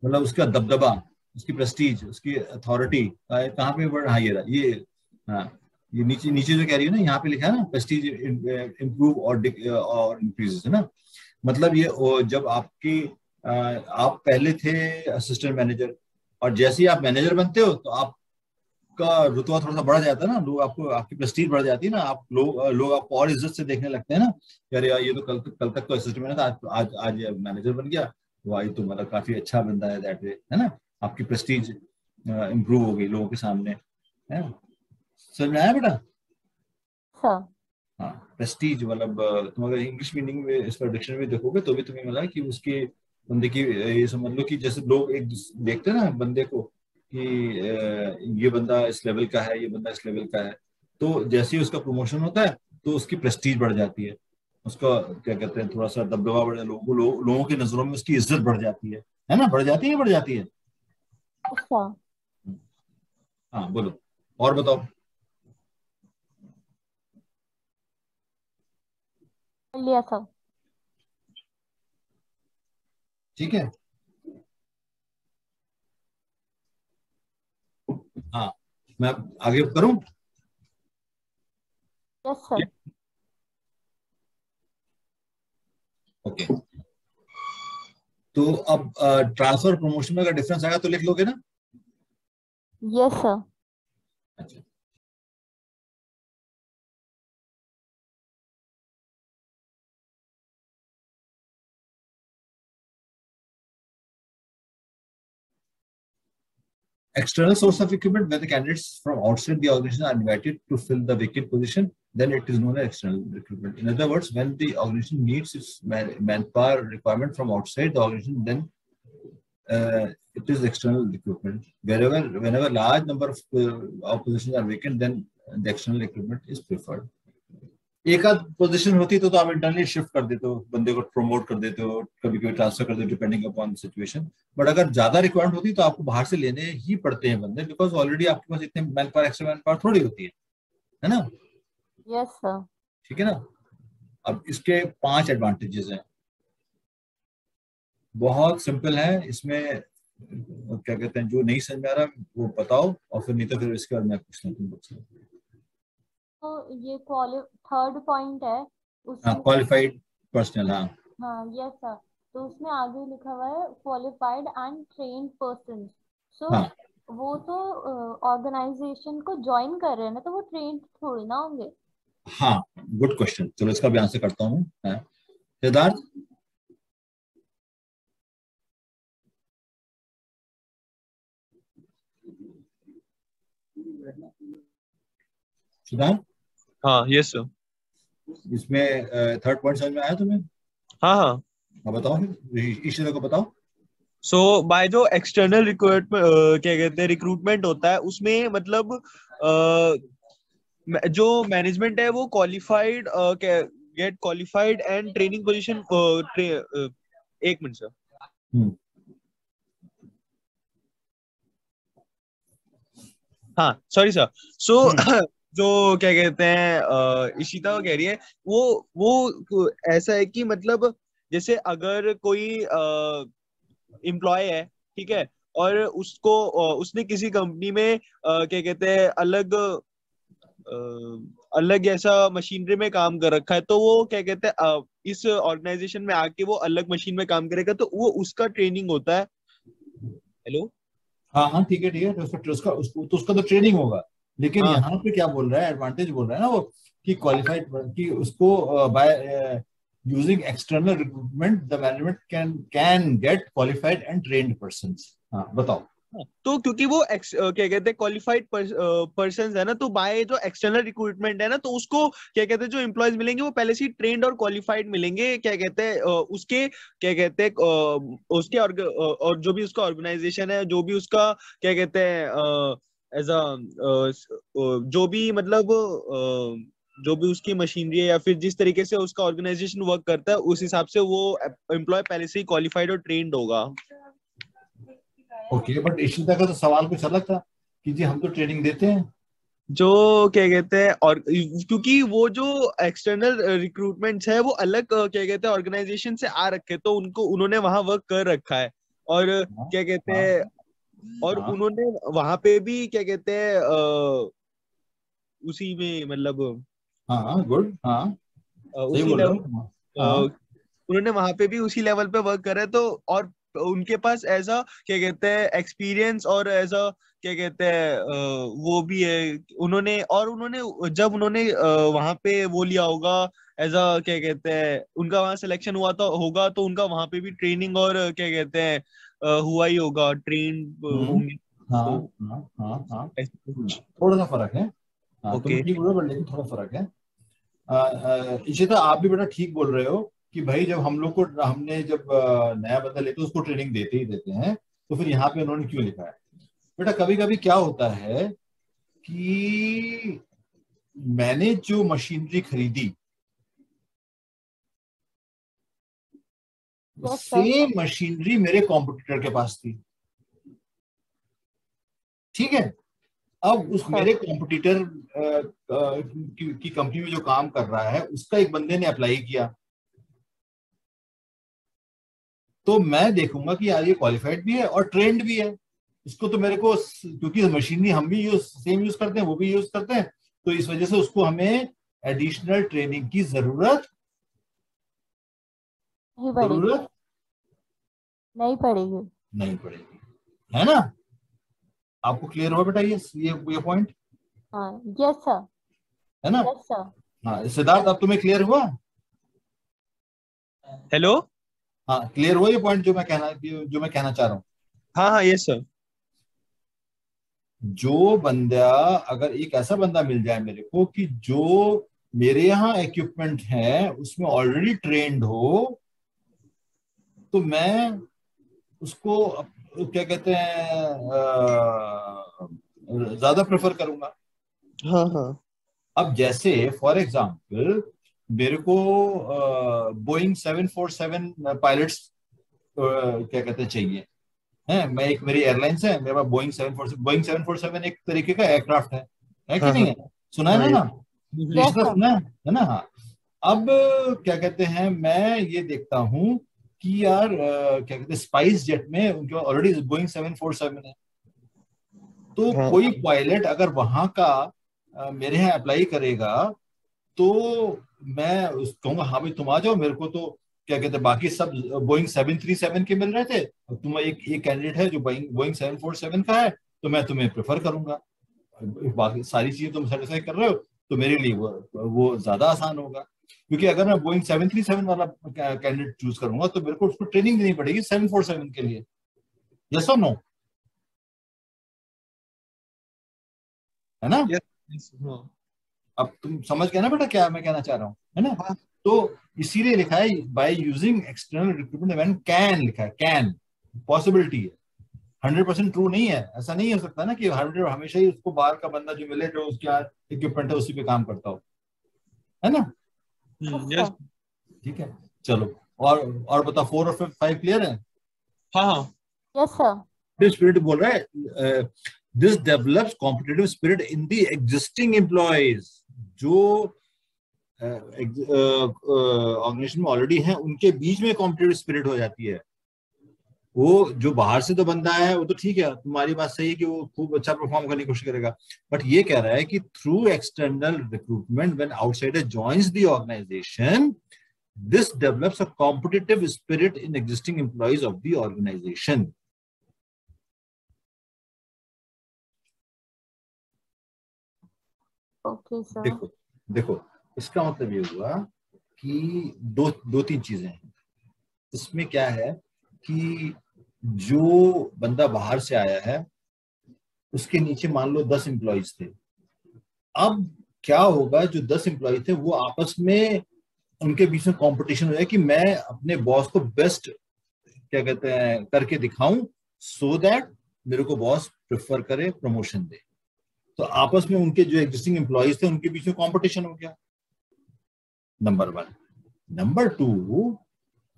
मतलब उसका दबदबा, उसकी प्रेस्टीज उसकी अथॉरिटी कहाँ पे बढ़ हाँ ये रहा, ये हाँ ये नीचे नीचे जो कह रही है ना, यहाँ पे लिखा है ना प्रेस्टीज इम्प्रूव और और इंक्रीज है ना? मतलब ये जब आपकी आप पहले थे असिस्टेंट मैनेजर और जैसे ही आप मैनेजर बनते हो तो आपका रुतबा थोड़ा सा बढ़ जाता है ना लोग आपको आपकी प्रेस्टीज बढ़ जाती है ना आप लोग लोग आपको और इज़्ज़त से देखने लगते हैं ना यार यार ये तो कल कल तक तो असिस्टेंट मैनेजर था आज आज मैनेजर बन गया आज तो मतलब काफ़ी अच्छा बंदा है दैट वे है ना? आपकी प्रेस्टीज इम्प्रूव हो गई लोगों के सामने है समझ में आया बेटा? हाँ। प्रेस्टीज मतलब तुम अगर इंग्लिश मीनिंग में इसका डिक्शनरी में देखोगे तो भी तुम्हें मिला कि उसके बंदे की ये समझ लो कि जैसे लोग एक देखते हैं ना बंदे को कि ये बंदा इस लेवल का है ये बंदा इस लेवल का है। तो जैसे ही उसका प्रमोशन होता है तो उसकी प्रेस्टीज बढ़ जाती है। उसका क्या कहते हैं थोड़ा सा दबदबा बढ़ लोगों लो, लोगों की नज़रों में उसकी इज़्ज़त बढ़ जाती है। है ना? बढ़ जाती है बढ़ जाती है। अच्छा। हाँ बोलो। और बताओ। लिया सब ठीक है। हाँ मैं आगे करूँ? Yes sir okay. तो अब ट्रांसफ़र प्रमोशन में अगर डिफरेंस आएगा तो लिख लोगे ना? यस सर अच्छा। External source of equipment where the candidates from outside the organization are invited to fill the vacant position then it is known as external recruitment. In other words when the organization needs its man, manpower requirement from outside the organization then uh, it is external recruitment. Wherever whenever large number of, uh, positions are vacant then the external recruitment is preferred एक आध पोजीशन होती तो, तो आप इंटरनली शिफ्ट कर देते हो बंदे को प्रमोट कर देते हो कभी कभी ट्रांसफ़र कर देते हो डिपेंडिंग अपॉन सिचुएशन बट अगर ज़्यादा रिक्वायरमेंट होती तो आपको बाहर से लेने ही पड़ते हैं बंदे बिकॉज़ ऑलरेडी आपके पास इतने manpower extra manpower थोड़ी होती है। है ना? यस सर ठीक है ना? अब इसके पाँच एडवांटेजेस हैं। बहुत सिंपल है इसमें क्या कहते हैं जो नहीं समझ में आ रहा वो बताओ और फिर नहीं तो फिर इसके बाद मैं पूछता हूँ तुम तो ये थर्ड पॉइंट है क्वालिफाइड पर्सनल हाँ। हाँ यस सर तो उसमें आगे लिखा हुआ है qualified and trained person so वो तो ऑर्गेनाइजेशन uh, को ज्वाइन कर रहे हैं ना तो वो ट्रेन थोड़ी ना होंगे। हाँ गुड क्वेश्चन चलो इसका भी आंसर करता हूँ हाँ। सिद्धार्थ? सिद्धार्थ? हाँ यस सर। इसमें थर्ड पॉइंट समझ में आया तुम्हें? हाँ हाँ। हाँ बताओ। को बताओ। सो so, बाय जो एक्सटर्नल रिक्रूटमेंट क्या कहते हैं रिक्रूटमेंट होता है उसमें मतलब uh, जो मैनेजमेंट है वो qualified get qualified and training position एक मिनट सर हम्म। हाँ सॉरी सर सो जो क्या कहते हैं इशिता कह रही है, वो वो ऐसा है कि मतलब जैसे अगर कोई एम्प्लॉय है, ठीक है, और उसको उसने किसी कंपनी में क्या कहते हैं, अलग अलग ऐसा मशीनरी में काम कर रखा है तो वो क्या कहते हैं इस ऑर्गेनाइजेशन में आके वो अलग मशीन में काम करेगा तो वो उसका ट्रेनिंग होता है। हेलो हाँ हाँ ठीक है ठीक है तो उसका तो उसका तो ट्रेनिंग होगा। लेकिन हाँ. यहाँ पे क्या बोल रहा है एडवांटेज बोल रहा है ना वो कि क्वालिफाइड कि उसको by using external recruitment the management can can get qualified and trained person हाँ बताओ तो क्योंकि वो क्या कहते हैं क्वालिफाइड पर्सन है ना तो बाय जो एक्सटर्नल रिक्रूटमेंट है ना तो उसको क्या कहते हैं जो एम्प्लॉयज़ मिलेंगे वो पहले से ट्रेंड और क्वालिफाइड मिलेंगे क्या कहते हैं उसके क्या कहते हैं उसके और जो भी उसका ऑर्गेनाइजेशन है जो भी उसका क्या कहते हैं एज अ जो भी मतलब जो भी उसकी मशीनरी है या फिर जिस तरीके से उसका ऑर्गेनाइजेशन वर्क करता है उस हिसाब से वो एम्प्लॉय पहले से ही क्वालिफाइड और ट्रेंड होगा। ओके बट इशिता का तो सवाल कुछ अलग था कि जी हम तो ट्रेनिंग देते हैं। जो क्या कहते हैं और क्योंकि वो जो एक्सटर्नल रिक्रूटमेंट्स है वो अलग क्या कहते हैं ऑर्गेनाइजेशन से आ रखे तो उनको उन्होंने वहाँ वर्क कर रखा है। और हाँ, क्या कहते हैं। हाँ, और हाँ, उन्होंने वहाँ पे भी क्या कहते हैं उसी में मतलब हाँ गुड हाँ। उसी लेवल हाँ। उन्होंने वहाँ पे भी उसी लेवल पे वर्क करा तो और उनके पास ऐसा क्या कहते हैं एक्सपीरियंस और ऐसा क्या कहते हैं वो भी है। उन्होंने और उन्होंने जब उन्होंने वहाँ पे वो लिया होगा एज अ क्या कहते हैं उनका वहाँ सिलेक्शन हुआ तो होगा तो उनका वहाँ पे भी ट्रेनिंग और क्या कहते हैं हुआ ही होगा ट्रेन हम्म। होंगे। हाँ, तो, हाँ, हाँ. थोड़ा सा फ़र्क है। हो लेकिन थोड़ा फ़र्क है। इशिता आप भी बड़ा ठीक बोल रहे हो कि भाई जब हम लोग को हमने जब नया बंदा लेते उसको ट्रेनिंग देते ही देते हैं तो फिर यहाँ पे उन्होंने क्यों लिखा है? बेटा कभी कभी क्या होता है कि मैंने जो मशीनरी खरीदी सेम मशीनरी मेरे कॉम्पिटिटर के पास थी। ठीक है? अब उस हाँ। मेरे कॉम्पिटिटर की, की कंपनी में जो काम कर रहा है उसका एक बंदे ने अप्लाई किया। तो मैं देखूँगा कि यार ये क्वालिफाइड भी है और ट्रेंड भी है। इसको तो मेरे को क्योंकि मशीनरी हम भी यूज़ सेम यूज़ करते हैं वो भी यूज़ करते हैं। तो इस वजह से उसको हमें एडिशनल ट्रेनिंग की ज़रूरत ज़रूरत नहीं पड़ेगी नहीं पड़ेगी है ना? आपको क्लियर हुआ बेटा ये ये ये पॉइंट यस सर है ना? यस सर हाँ सिद्धार्थ अब तुम्हें क्लियर हुआ? हेलो हाँ क्लियर हुआ ये पॉइंट जो मैं कहना जो मैं कहना चाह रहा हूँ? हाँ हाँ यस सर जो बंदा अगर एक ऐसा बंदा मिल जाए मेरे को कि जो मेरे यहाँ इक्विपमेंट है उसमें ऑलरेडी ट्रेंड हो तो मैं उसको क्या कहते हैं ज़्यादा प्रेफर करूँगा। हाँ हाँ। अब जैसे फॉर एग्ज़ाम्पल मेरे को Boeing seven four seven pilots क्या कहते हैं चाहिए। है मैं एक मेरी एयरलाइंस है मेरे पास Boeing seven four Boeing seven four seven एक तरीके का एयरक्राफ्ट है। है कि हाँ, नहीं है। हाँ। सुना है ना ना? सुना है ना? हाँ। अब क्या कहते हैं मैं ये देखता हूँ कि यार क्या कहते हैं स्पाइस जेट में उनके already Boeing seven four seven है। तो हाँ। कोई पायलट अगर वहाँ का मेरे यहाँ अप्लाई करेगा तो मैं कहूँगा हाँ भाई तुम आ जाओ मेरे को तो। क्या कहते हैं बाकी सब बोइंग सेवन थ्री सेवन के मिल रहे थे। और तुम एक एक कैंडिडेट है जो Boeing Boeing seven four seven का है तो मैं तुम्हें प्रेफर करूँगा। बाकी सारी चीज़ें तुम सेटिस्फाई कर रहे हो तो मेरे लिए वो वो ज़्यादा आसान होगा। क्योंकि अगर मैं बोइंग सेवन थ्री सेवन वाला कैंडिडेट चूज़ करूँगा तो मेरे को उसको ट्रेनिंग देनी पड़ेगी सेवन फोर सेवन के लिए। यस और नो है ना? Yes, yes, no. अब तुम समझ गए ना बेटा क्या मैं कहना चाह रहा हूँ? है ना? हाँ. तो इसीलिए लिखा है by using external recruitment event can लिखा है कैन पॉसिबिलिटी है। हंड्रेड परसेंट ट्रू नहीं है। ऐसा नहीं हो सकता ना कि हंड्रेड हमेशा ही उसको बाहर का बंदा जो मिले जो उसके इक्विपमेंट है उसी पे काम करता हो। है ना? हम्म, ठीक है चलो। और और बता फोर और फाइव क्लियर है? हाँ हाँ। यस सर स्पिरिट बोल रहा है this develops competitive spirit in the existing employees जो ऑर्गेनाइजेशन में ऑलरेडी हैं उनके बीच में कॉम्पिटेटिव स्पिरिट हो जाती है। वो जो बाहर से तो बंदा है वो तो ठीक है तुम्हारी बात सही है कि वो खूब अच्छा परफॉर्म करने की कोशिश करेगा। बट ये कह रहा है कि through external recruitment when outsider joins the organisation this develops a competitive spirit in existing employees of the organisation okay sir देखो देखो इसका मतलब ये हुआ कि दो दो तीन चीज़ें हैं। इसमें क्या है कि जो बंदा बाहर से आया है, उसके नीचे मान लो दस एम्प्लॉयज़ थे। अब क्या होगा, जो दस एम्प्लॉय थे, वो आपस में उनके बीच में कंपटीशन हो जाए कि मैं अपने बॉस को बेस्ट क्या कहते हैं, करके दिखाऊँ सो दैट मेरे को बॉस प्रेफर करे प्रमोशन दे। तो आपस में उनके जो एग्जिस्टिंग एम्प्लॉयज़ थे, उनके बीच में कंपटीशन हो गया। नंबर वन नंबर टू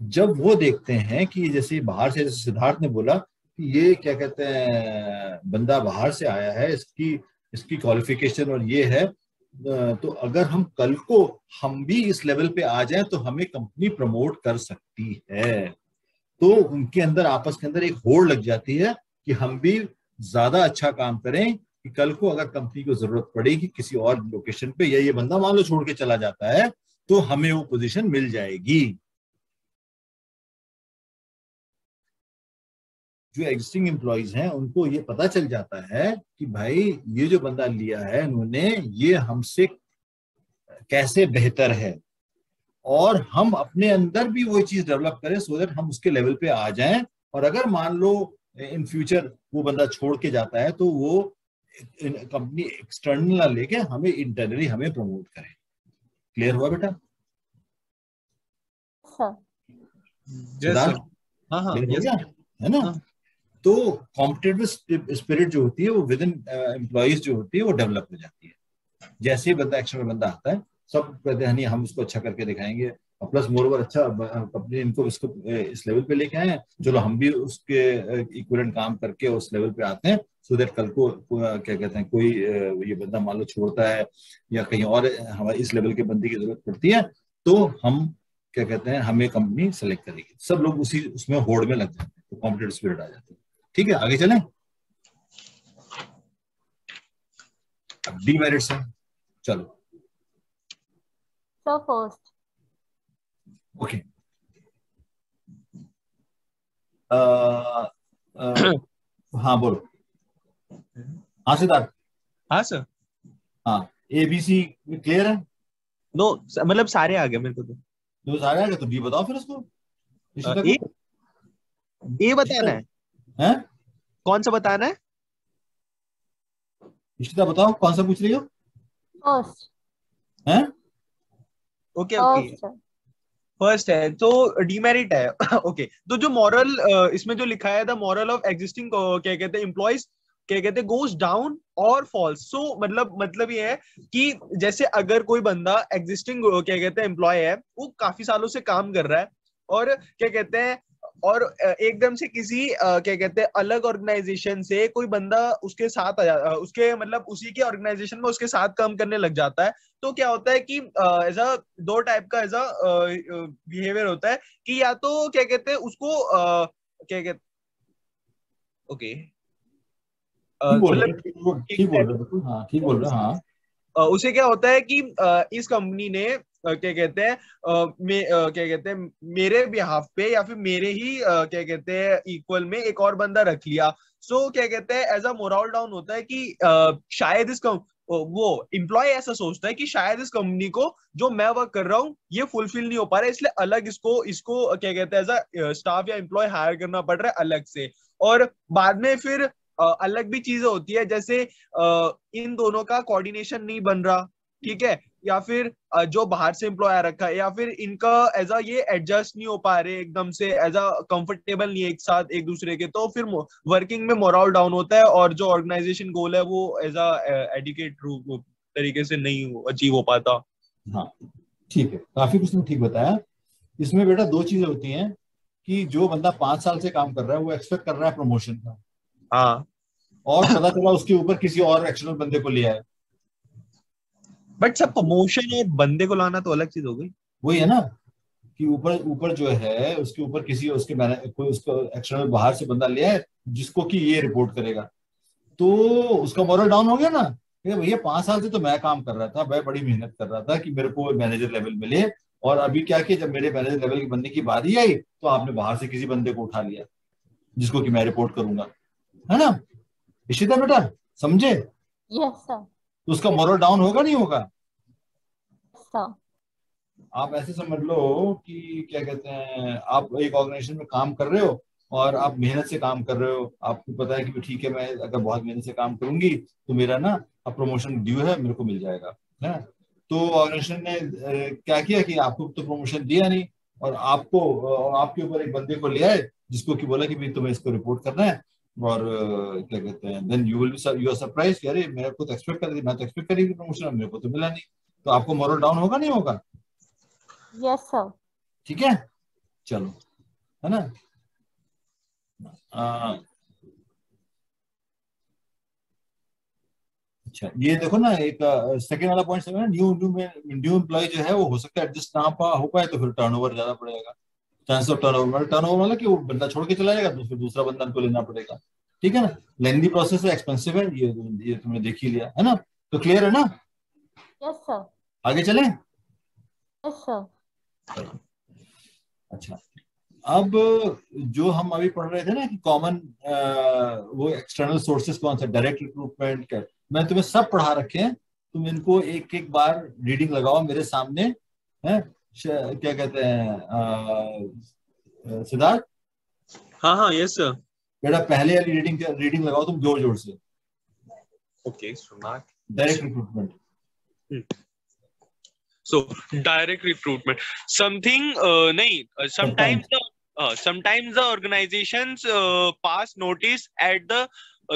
जब वो देखते हैं कि जैसे बाहर से, जैसे सिद्धार्थ ने बोला कि ये क्या कहते हैं, बंदा बाहर से आया है, इसकी इसकी क्वालिफिकेशन और ये है तो अगर हम कल को हम भी इस लेवल पे आ जाएँ तो हमें कंपनी प्रमोट कर सकती है। तो उनके अंदर, आपस के अंदर एक होड़ लग जाती है कि हम भी ज़्यादा अच्छा काम करें कि कल को अगर कंपनी को ज़रूरत पड़ेगी किसी और लोकेशन पे, या ये बंदा मान लो छोड़ के चला जाता है तो हमें वो पोजीशन मिल जाएगी। जो एग्जिस्टिंग एम्प्लॉयज़ हैं उनको ये पता चल जाता है कि भाई ये जो बंदा लिया है उन्होंने ये हमसे कैसे बेहतर है? और हम अपने अंदर भी वो चीज़ डेवलप करें सो दैट हम उसके लेवल पे आ जाएँ। और अगर मान लो इन फ्यूचर वो बंदा छोड़ के जाता है तो वो कंपनी एक्सटर्नल ना लेके हमें इंटरनली हमें प्रमोट करें। क्लियर हुआ बेटा? हाँ। हाँ है ना? हाँ. तो कॉम्पिटेटिव स्पिरिट जो होती है, वो विद इन एम्प्लॉज जो होती है, वो डेवलप हो जाती है। जैसे ही बंदा एक्शन में बंदा आता है, सब कहते हैं हम उसको अच्छा करके दिखाएँगे। और प्लस मोर ओवर अच्छा कंपनी इनको इसको इस लेवल पे लेके आए चलो, हम भी उसके इक्वलेंट काम करके उस लेवल पे आते हैं सो देट कल को क्या कहते हैं, कोई ये बंदा मान लो छोड़ता है, या कहीं और हमारे इस लेवल के बंदे की ज़रूरत पड़ती है तो हम, क्या कहते हैं, हमें कंपनी सेलेक्ट करेगी। सब लोग उसी, उसमें होड़ में लग जाते हैं तो कॉम्पिटेटिव स्पिरिट आ जाती है। ठीक है आगे चलें। अब डीमेरिट्स है चलो। First. Okay. Uh, uh, हाँ बोलो। हाँ सिद्धार्थ। हाँ सर हाँ ए बी सी क्लियर है? नो मतलब सारे आ गए मेरे को तो। तो सारे आ गए तो बी बताओ फिर उसको। ए, ए बताना है। हैं? कौन सा बताना है? इशिता बताओ कौन सा पूछ रही हो? फ़र्स्ट हैं? ओके ओके फ़र्स्ट है। तो डीमेरिट है। Okay okay. तो जो मॉरल इसमें जो लिखा है द मॉरल ऑफ़ एग्जिस्टिंग क्या कहते हैं एम्प्लॉयज़ क्या कहते हैं गोज डाउन और फॉल्स सो मतलब मतलब ये है कि जैसे अगर कोई बंदा एग्जिस्टिंग क्या कहते हैं एम्प्लॉय है वो काफ़ी सालों से काम कर रहा है और क्या कहते हैं और एकदम से किसी क्या कहते हैं अलग ऑर्गेनाइजेशन से कोई बंदा उसके साथ आ जाता उसके मतलब उसी के ऑर्गेनाइजेशन में उसके साथ काम करने लग जाता है। तो क्या होता है कि ऐसा दो टाइप का ऐसा बिहेवियर होता है कि या तो क्या कहते हैं उसको क्या कहते ओके। उसे क्या होता है कि इस कंपनी ने क्या कहते हैं क्या कहते हैं, मेरे बिहाफ पे या फिर मेरे ही क्या कहते हैं इक्वल में एक और बंदा रख लिया। सो क्या कहते हैं एज अ मोरल डाउन होता है कि शायद इस वो इम्प्लॉय ऐसा सोचता है कि शायद इस कंपनी को जो मैं वर्क कर रहा हूँ, ये फुलफिल नहीं हो पा रहा है इसलिए अलग इसको इसको क्या कहते हैं एज अ स्टाफ या एम्प्लॉय हायर करना पड़ रहा है अलग से। और बाद में फिर अलग भी चीज़ें होती है, जैसे इन दोनों का कोऑर्डिनेशन नहीं बन रहा, ठीक है? या फिर जो बाहर से एम्प्लॉय रखा है या फिर इनका एज अ ये एडजस्ट नहीं हो पा रहे एकदम से एज अ कंफर्टेबल नहीं है एक साथ एक दूसरे के तो फिर वर्किंग में मोरल डाउन होता है और जो ऑर्गेनाइजेशन गोल है वो एज अ एडिकेट तरीके से नहीं अचीव हो पाता। हाँ ठीक है। काफ़ी कुछ ठीक बताया। इसमें बेटा दो चीज़ें होती हैं कि जो बंदा पाँच साल से काम कर रहा है वो एक्सपेक्ट कर रहा है प्रमोशन का। हाँ। और पता चला उसके ऊपर किसी और एक्शनल बंदे को लिया है बट सब प्रमोशन और बंदे को लाना तो अलग चीज़ हो गई। वही है ना कि ऊपर ऊपर जो है उसके ऊपर किसी उसके कोई उसको एक्सटर्नल बाहर से बंदा लिया है जिसको कि ये रिपोर्ट करेगा। तो उसका मॉरल डाउन हो गया ना भैया पाँच साल से तो मैं काम कर रहा था मैं बड़ी मेहनत कर रहा था कि मेरे को मैनेजर लेवल मिले और अभी क्या कि जब मेरे मैनेजर लेवल के बंदे की बारी आई तो आपने बाहर से किसी बंदे को उठा लिया जिसको कि मैं रिपोर्ट करूँगा। है ना? इशिता बेटा समझे? यस सर तो उसका मॉरल डाउन होगा नहीं होगा? आप ऐसे समझ लो कि क्या कहते हैं आप एक ऑर्गेनाइजेशन में काम कर रहे हो और आप मेहनत से काम कर रहे हो। आपको पता है कि ठीक है मैं अगर बहुत मेहनत से काम करूँगी तो मेरा ना अब प्रमोशन ड्यू है मेरे को मिल जाएगा है तो ऑर्गेनाइजेशन ने क्या किया कि आपको तो प्रमोशन दिया नहीं और आपको आपके ऊपर एक बंदे को ले आए जिसको कि बोला कि तुम्हें इसको रिपोर्ट करना है। और क्या कहते हैं then you will you are surprise अरे मेरे को तो एक्सपेक्ट कर रही मैं तो एक्सपेक्ट करी थी प्रमोशन मेरे को तो मिला नहीं। तो आपको मॉरल डाउन होगा नहीं होगा? यस सर ठीक है? चलो है ना? अच्छा ये देखो ना एक सेकंड वाला point new new new employee जो है वो हो सकता है एडजस्ट ना पा हो पाए तो फिर टर्नओवर ज़्यादा पड़ेगा chance of turnover turnover मतलब कि वो बंदा छोड़ के चला जाएगा तो फिर दूसरा बंदा उनको लेना पड़ेगा। ठीक है ना? लेंदी प्रोसेस है एक्सपेंसिव है ये ये तुमने देख ही लिया है ना? तो क्लियर है ना? यस सर आगे चले? यस सर अच्छा। अब जो हम अभी पढ़ रहे थे ना कि कॉमन वो एक्सटर्नल सोर्सेस कौन सा? डायरेक्ट रिक्रूटमेंट कर मैं तुम्हें सब पढ़ा रखे हैं। तुम इनको एक एक बार रीडिंग लगाओ मेरे सामने है? क्या कहते हैं सिद्धार्थ? हाँ हाँ यस बेटा पहले रीडिंग रीडिंग लगाओ तुम ज़ोर ज़ोर से okay direct recruitment so direct recruitment something नहीं sometimes sometimes the organisation pass notice at the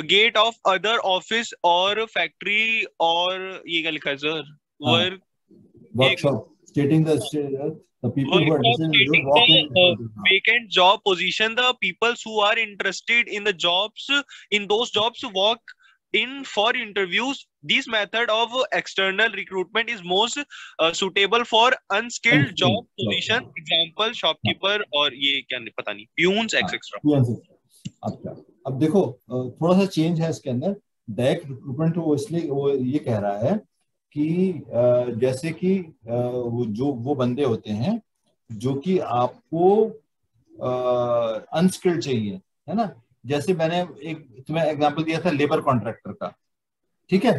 gate of other office और फैक्ट्री और ये क्या लिखा है सर वर्क हाँ। Stating the uh, the people who are in walk in uh, vacant job position the people who are interested in the jobs in those jobs walk in for interviews this method of external recruitment is most uh, suitable for unskilled job position example shopkeeper और ये क्या नहीं पता नहीं प्यून्स एक्सेट्रा अच्छा अब देखो थोड़ा सा चेंज है इसके अंदर डायरेक्ट रिक्रूटमेंट वो इसलिए वो ये कह रहा है कि जैसे कि वो जो, वो बंदे होते हैं जो कि आपको अनस्किल्ड चाहिए, है ना? जैसे मैंने एक, तुम्हें एग्जांपल दिया था लेबर कॉन्ट्रैक्टर का, ठीक है?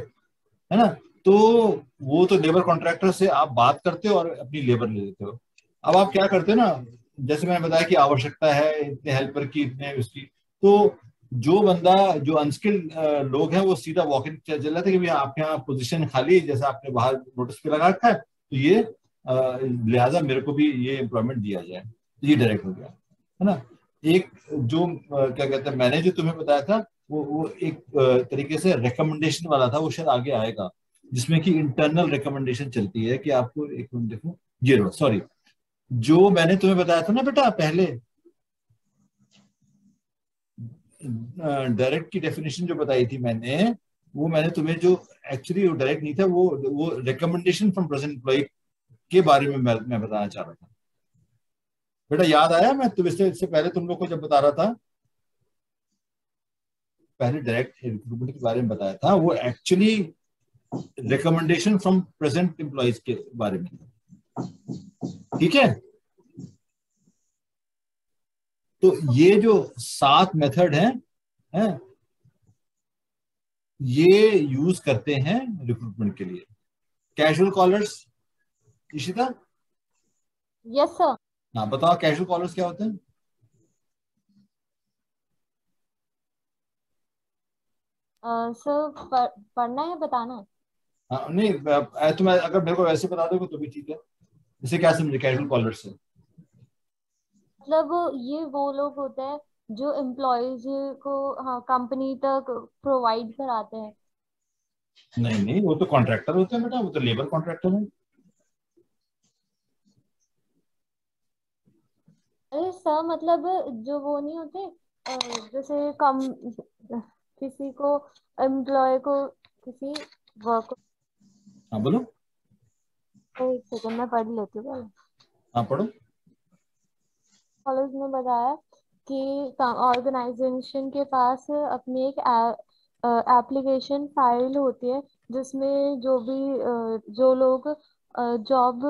है ना? तो वो तो लेबर कॉन्ट्रैक्टर से आप बात करते हो और अपनी लेबर ले लेते हो। अब आप क्या करते हो ना, जैसे मैंने बताया कि आवश्यकता है, इतने हेल्पर की, इतने उसकी तो जो बंदा, जो अनस्किल्ड लोग हैं, वो सीधा वॉक इन चल जाते कि आपके यहाँ पोजीशन खाली जैसे आपने बाहर नोटिस पे लगा रखा है तो ये लिहाजा मेरे को भी ये एम्प्लॉयमेंट दिया जाए। तो ये डायरेक्ट हो गया, है ना? एक जो क्या कहते हैं, मैंने जो तुम्हें बताया था, वो वो एक तरीके से रिकमेंडेशन वाला था, वो शायद आगे आएगा, जिसमें कि इंटरनल रिकमेंडेशन चलती है कि आपको एक मिनट देखो ज़ीरो सॉरी जो मैंने तुम्हें बताया था ना बेटा पहले डायरेक्ट की डेफिनेशन जो बताई थी मैंने वो मैंने तुम्हें जो एक्चुअली वो डायरेक्ट नहीं था वो वो रिकमेंडेशन फ्रॉम प्रेजेंट एम्प्लॉय के बारे में मैं, मैं बताना चाह रहा था। बेटा याद आया? मैं तुम इससे इससे पहले तुम लोग को जब बता रहा था पहले डायरेक्ट रिक्रूटमेंट के बारे में बताया था वो actually recommendation from present employees के बारे में। ठीक है? तो ये जो सात मेथड हैं है ये यूज़ करते हैं रिक्रूटमेंट के लिए। Casual callers Ishita? Yes sir हाँ बताओ कैजुअल कॉलर्स क्या होते हैं? सर पढ़ना है बताना? है हाँ नहीं तो मैं अगर मेरे को वैसे बता दोगे तो भी ठीक है। इसे क्या समझे कैजुअल कॉलर से? मतलब ये वो लोग होते हैं जो एम्प्लॉयज़ को हाँ कंपनी तक प्रोवाइड कराते हैं। नहीं नहीं वो तो कॉन्ट्रैक्टर होते हैं बेटा वो तो लेबर कॉन्ट्रैक्टर है। अरे सर मतलब जो वो नहीं होते जैसे कम किसी को एम्प्लॉय को किसी वर्क हाँ बोलो। एक सेकंड में पढ़ लेती हूँ हाँ पढ़ो। कॉलेज ने बताया कि ऑर्गेनाइजेशन के पास अपनी एक एप्लीकेशन फ़ाइल होती है, जिसमें जो भी जो लोग जॉब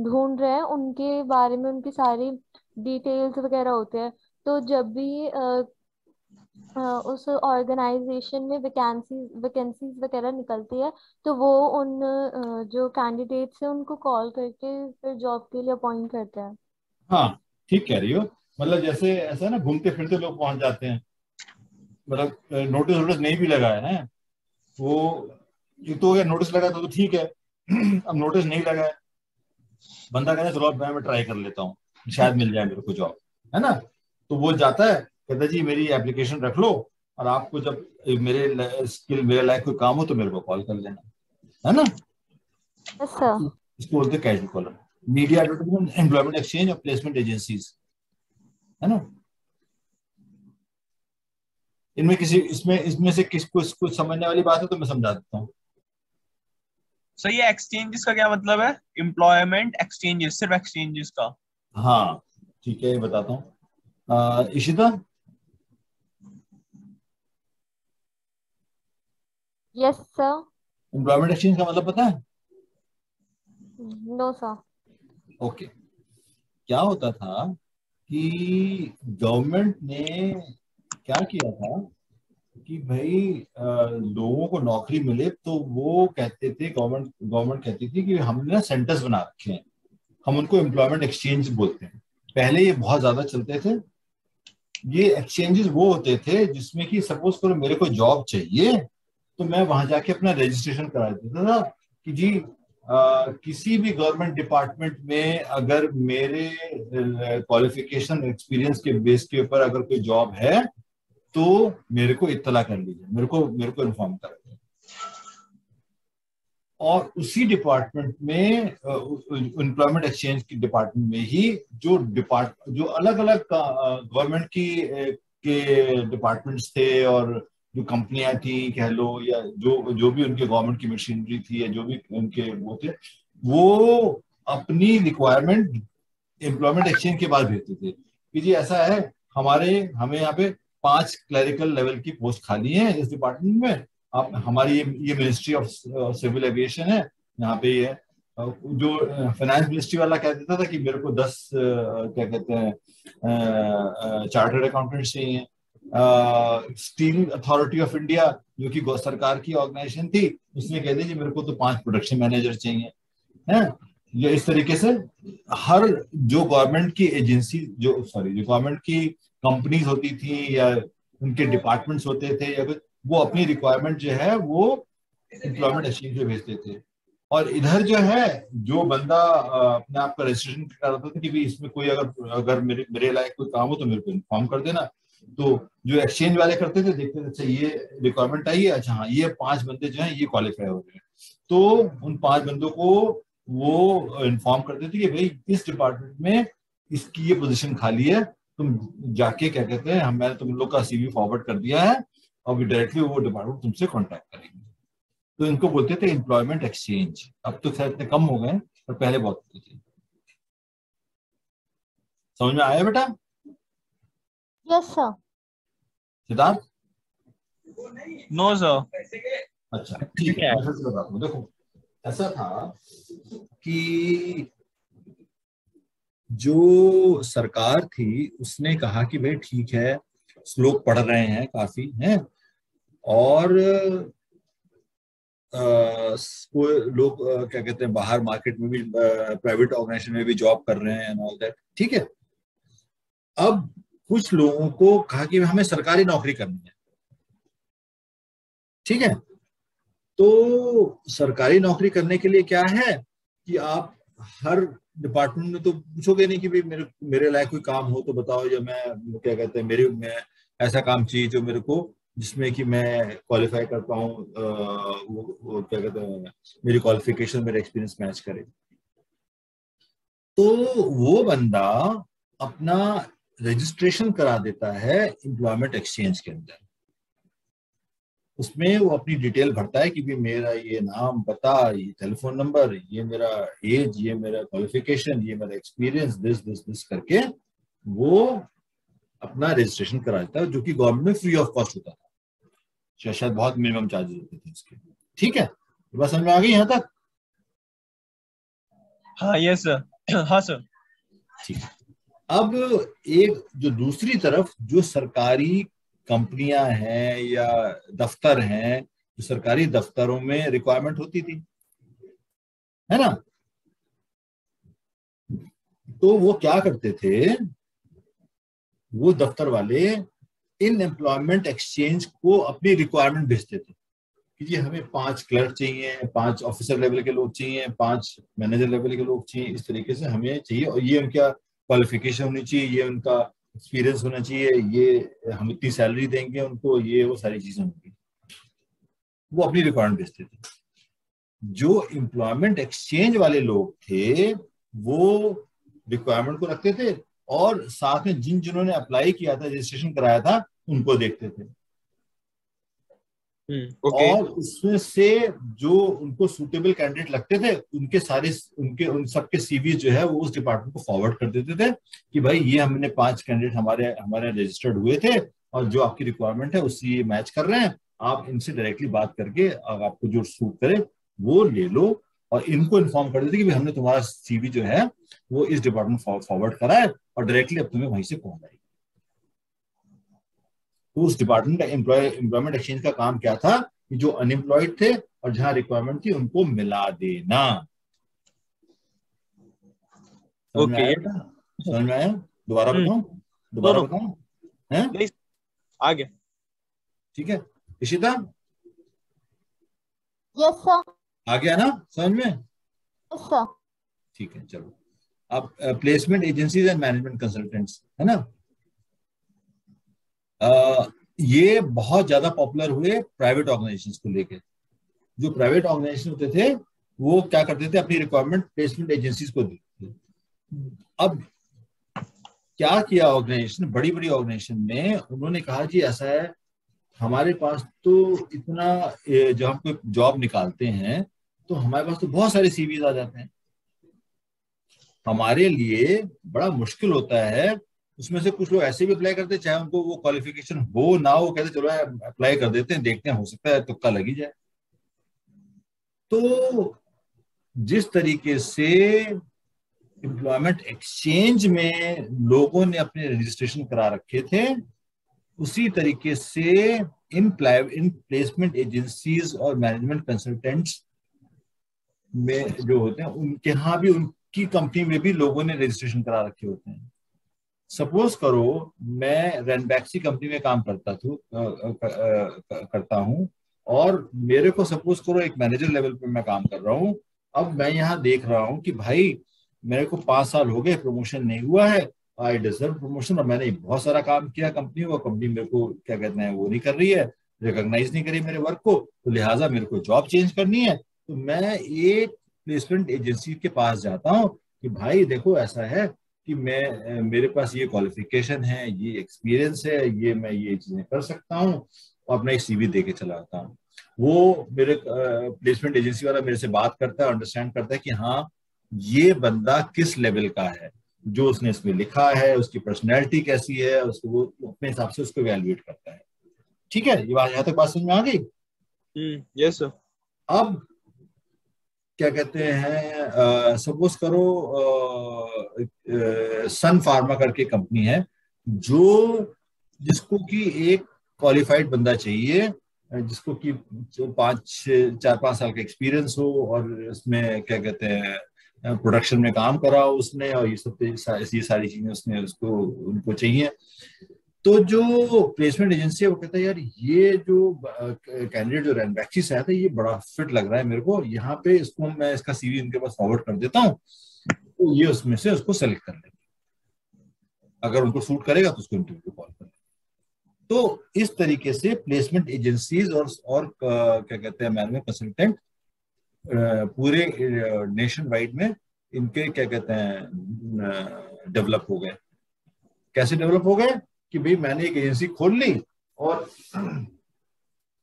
ढूंढ रहे हैं, उनके बारे में उनकी सारी डिटेल्स वगैरह होते हैं। तो जब भी उस ऑर्गेनाइजेशन में वैकेंसीज वैकेंसीज वगैरह निकलती है तो वो उन जो कैंडिडेट्स हैं, उनको कॉल करके फिर जॉब के लिए अपॉइंट करते हैं। हाँ ठीक कह रही हो। मतलब जैसे ऐसा ना घूमते फिरते लोग पहुँच जाते हैं। मतलब नोटिस वोटिस नहीं भी लगा है। वो एक तो नोटिस लगा था तो ठीक है। अब नोटिस नहीं लगा है बंदा कहता है चलो मैं ट्राई कर लेता हूँ। शायद मिल जाए मेरे को जॉब है ना? तो वो जाता है कहता जी मेरी एप्लीकेशन रख लो और आपको जब मेरे स्किल मेरे लायक कोई काम हो तो मेरे को कॉल कर लेना। है ना? इसको बोलते casual caller media advertisement employment exchange और प्लेसमेंट एजेंसीज है ना? इनमें किसी इसमें इसमें से किस कुछ कुछ समझने वाली बात है तो मैं समझा देता हूँ। सही है एक्सचेंजेस का क्या मतलब है? एम्प्लॉयमेंट एक्सचेंजेस सिर्फ़ एक्सचेंजेस का। हाँ ठीक है ये बताता हूँ। Ishita? Yes sir employment exchange का मतलब पता है? No sir okay. क्या होता था कि गवर्नमेंट ने क्या किया था कि भाई लोगों को नौकरी मिले तो वो कहते थे गवर्नमेंट गवर्नमेंट कहती थी कि हमने ना सेंटर्स बना रखे हैं। हम उनको एम्प्लॉयमेंट एक्सचेंज बोलते हैं। पहले ये बहुत ज़्यादा चलते थे। ये एक्सचेंजेस वो होते थे जिसमें कि सपोज़ करो मेरे को जॉब चाहिए तो मैं वहाँ जाके अपना रजिस्ट्रेशन करा देता था कि जी किसी भी गवर्नमेंट डिपार्टमेंट में अगर मेरे क्वालिफिकेशन एक्सपीरियंस के बेस के ऊपर अगर कोई जॉब है तो मेरे को इतला कर लीजिए, मेरे को मेरे को इन्फॉर्म कर और उसी डिपार्टमेंट में एम्प्लॉयमेंट एक्सचेंज की डिपार्टमेंट में ही जो डिपार्ट जो अलग अलग गवर्नमेंट की के डिपार्टमेंट्स थे और जो कंपनियाँ थी, कह लो, या जो जो भी उनके गवर्नमेंट की मशीनरी थी, या जो भी उनके वो थे, वो अपनी रिक्वायरमेंट एम्प्लॉयमेंट एक्सचेंज के बाद भेजते थे। कि जी ऐसा है, हमारे, हमें यहाँ पे पाँच क्लरिकल लेवल की पोस्ट खाली है इस डिपार्टमेंट में। आप, हमारी ये ये मिनिस्ट्री ऑफ़ सिविल एविएशन है, यहाँ पे ये जो फाइनेंस मिनिस्ट्री वाला कह देता था कि मेरे को दस क्या कहते हैं चार्टर्ड अकाउंटेंट चाहिए। स्टील अथॉरिटी ऑफ़ इंडिया जो कि सरकार की ऑर्गेनाइजेशन थी, उसने कह दिया मेरे को तो पाँच प्रोडक्शन मैनेजर चाहिए। है? ये इस तरीके से हर जो गवर्नमेंट की एजेंसी जो सॉरी जो गवर्नमेंट की कंपनीज़ होती थी या उनके डिपार्टमेंट्स होते थे या वो अपनी रिक्वायरमेंट जो है, वो एम्प्लॉयमेंट एक्सचेंज पे भेजते थे। और इधर जो है, जो बंदा अपने आप का रजिस्ट्रेशन कराता था कि भाई इसमें कोई अगर अगर मेरे मेरे लायक कोई काम हो तो मेरे को इन्फॉर्म कर देना। तो जो एक्सचेंज वाले करते थे, देखते थे अच्छा ये रिक्वायरमेंट आई है अच्छा हाँ ये पाँच बंदे जो है, ये क्वालिफाई हो गए तो उन पाँच बंदों को वो इन्फॉर्म करते थे कि, भाई, इस डिपार्टमेंट में इसकी ये पोजीशन खाली है, तुम जाके क्या कहते हैं मैंने तुम लोग का सीवी फॉरवर्ड कर दिया है, और डायरेक्टली वो डिपार्टमेंट तुमसे कॉन्टेक्ट करेंगे। तो इनको बोलते थे एम्प्लॉयमेंट एक्सचेंज अब तो खैर इतने कम हो गए पर पहले बहुत होते थे। समझ में आया बेटा? सिद्धार्थ? नो सर अच्छा ठीक है। देखो ऐसा था कि जो सरकार थी उसने कहा कि भाई ठीक है लोग पढ़ रहे हैं काफ़ी हैं? और कोई लोग क्या कहते हैं बाहर मार्केट में भी प्राइवेट ऑर्गेनाइजेशन में भी जॉब कर रहे हैं ऑल दैट ठीक है? अब कुछ लोगों को कहा कि हमें सरकारी नौकरी करनी है। ठीक है? तो सरकारी नौकरी करने के लिए क्या है कि आप हर डिपार्टमेंट में तो पूछोगे नहीं कि भाई मेरे मेरे लायक कोई काम हो तो बताओ या मैं क्या कहते हैं मेरे मैं ऐसा काम चाहिए जो मेरे को जिसमें कि मैं क्वालिफाई कर पाऊँ वो, वो क्या कहते हैं मेरी क्वालिफिकेशन मेरा एक्सपीरियंस मैच करे। तो वो बंदा अपना रजिस्ट्रेशन करा देता है एम्प्लॉयमेंट एक्सचेंज के अंदर। उसमें वो अपनी डिटेल भरता है कि भी मेरा ये नाम पता ये टेलीफोन नंबर ये मेरा एज ये मेरा क्वालिफिकेशन ये मेरा एक्सपीरियंस दिस दिस दिस करके वो अपना रजिस्ट्रेशन करा देता है जो कि गवर्नमेंट में फ्री ऑफ़ कॉस्ट होता था। शायद बहुत मिनिमम चार्जेस होते थे इसके। ठीक है? बात समझ में आ गई यहाँ तक? हाँ यस सर हाँ सर ठीक है। अब एक जो दूसरी तरफ़ जो सरकारी कंपनियाँ हैं या दफ्तर हैं, जो सरकारी दफ्तरों में रिक्वायरमेंट होती थी, है ना? तो वो क्या करते थे? वो दफ्तर वाले इन एम्प्लॉयमेंट एक्सचेंज को अपनी रिक्वायरमेंट भेजते थे कि जी हमें पाँच क्लर्क चाहिए, पाँच ऑफिसर लेवल के लोग चाहिए, पाँच मैनेजर लेवल के लोग चाहिए, इस तरीके से हमें चाहिए। और ये उनका क्वालिफिकेशन होनी चाहिए, ये उनका एक्सपीरियंस होना चाहिए, ये हम इतनी सैलरी देंगे उनको, ये वो सारी चीज़ें होंगी। वो अपनी रिक्वायरमेंट भेजते थे। जो एम्प्लॉयमेंट एक्सचेंज वाले लोग थे, वो रिक्वायरमेंट को रखते थे और साथ में जिन जिन्होंने अप्लाई किया था रजिस्ट्रेशन कराया था, उनको देखते थे। Okay. और उसमें से जो उनको सुटेबल कैंडिडेट लगते थे उनके सारे उनके उन सबके सीवी जो है वो उस डिपार्टमेंट को फॉरवर्ड कर देते थे कि भाई ये हमने पाँच कैंडिडेट हमारे हमारे रजिस्टर्ड हुए थे और जो आपकी रिक्वायरमेंट है उससे ये मैच कर रहे हैं आप इनसे डायरेक्टली बात करके आपको जो सूट करे वो ले लो और इनको इन्फॉर्म कर देते कि भाई हमने तुम्हारा सीवी जो है वो इस डिपार्टमेंट फॉरवर्ड करा है और डायरेक्टली अब तुम्हें वहीं से कॉल आएगी उस डिपार्टमेंट का एम्प्लॉय एम्प्लॉयमेंट एक्सचेंज का काम क्या था? कि जो अनएम्प्लॉयड थे और जहाँ रिक्वायरमेंट थी उनको मिला देना। ओके समझ में आया? दोबारा हम्म। बताऊँ? दोबारा बताऊँ? हैं? आ गया ठीक है। इशिता? यस सर आ गया ना? समझ में? ठीक है चलो। अब placement agencies and management consultants है ना? ये बहुत ज़्यादा पॉपुलर हुए प्राइवेट ऑर्गेनाइजेशन को लेके। जो प्राइवेट ऑर्गेनाइजेशन होते थे, वो क्या करते थे, अपनी रिक्वायरमेंट प्लेसमेंट एजेंसीज को देते थे। अब क्या किया ऑर्गेनाइजेशन बड़ी बड़ी ऑर्गेनाइजेशन ने उन्होंने कहा जी ऐसा है, हमारे पास तो इतना जब हम कोई जॉब निकालते हैं तो हमारे पास तो बहुत सारे सीवीज आ जाते हैं। हमारे लिए बड़ा मुश्किल होता है उसमें से कुछ लोग ऐसे भी अप्लाई करते चाहे उनको वो क्वालिफिकेशन हो ना हो कहते चलो अप्लाई कर देते हैं, देखते हैं, हो सकता है तुक्का लग जाए. तो जिस तरीके से एम्प्लॉयमेंट एक्सचेंज में लोगों ने अपने रजिस्ट्रेशन करा रखे थे, उसी तरीके से इन इन प्लेसमेंट एजेंसीज और मैनेजमेंट कंसल्टेंट्स में जो होते हैं, उनके यहाँ भी, उनकी कंपनी में भी लोगों ने रजिस्ट्रेशन करा रखे होते हैं। सपोज़ करो, मैं रेनबैक्सी कंपनी में काम करता था करता हूँ, और मेरे को सपोज़ करो एक मैनेजर लेवल पे मैं काम कर रहा हूँ, अब मैं यहाँ देख रहा हूँ कि भाई, मेरे को पाँच साल हो गए प्रमोशन नहीं हुआ है आई डिजर्व प्रमोशन और मैंने बहुत सारा काम किया कंपनी को कंपनी मेरे को क्या कहते हैं, वो नहीं कर रही है रिकॉग्नाइज नहीं करी मेरे वर्क को तो लिहाजा मेरे को जॉब चेंज करनी है तो मैं एक प्लेसमेंट एजेंसी के पास जाता हूँ कि भाई देखो ऐसा है कि मैं मेरे पास ये क्वालिफिकेशन है ये एक्सपीरियंस है ये मैं ये चीज़ें कर सकता हूँ और अपना एक सीवी दे के चला आता हूँ। वो मेरे प्लेसमेंट एजेंसी वाला मेरे से बात करता है अंडरस्टैंड करता है कि हाँ ये बंदा किस लेवल का है? जो उसने इसमें लिखा है उसकी पर्सनैलिटी कैसी है उसको वो अपने हिसाब से उसको वैल्यूएट करता है। ठीक है? ये बात यहाँ तक बात समझ में आ गई? यस सर अब क्या कहते हैं सपोज़ करो सन फार्मा करके कंपनी है, जो जिसको कि एक क्वालिफाइड बंदा चाहिए, जिसको कि पाँच, चार, पाँच साल का एक्सपीरियंस हो और इसमें क्या कहते हैं प्रोडक्शन में काम करा उसने और ये सब, ये सारी चीज़ें उसने उसको, उनको चाहिए। तो जो प्लेसमेंट एजेंसी है, वो कहता है, यार, ये जो कैंडिडेट जो रैनबैक्सी से आया था, ये बड़ा फिट लग रहा है मेरे को, यहाँ पे इसको मैं इसका सीवी इनके पास फॉरवर्ड कर देता हूँ तो ये उसमें से उसको सेलेक्ट कर लेंगे। अगर उनको सूट करेगा तो उसको इंटरव्यू कॉल कर तो इस तरीके से प्लेसमेंट एजेंसीज और और क्या कहते हैं मैनेजमेंट कंसल्टेंट पूरे नेशन वाइड में इनके, क्या कहते हैं डेवलप हो गए। कैसे डेवलप हो गए? कि भाई मैंने एक एजेंसी खोल ली और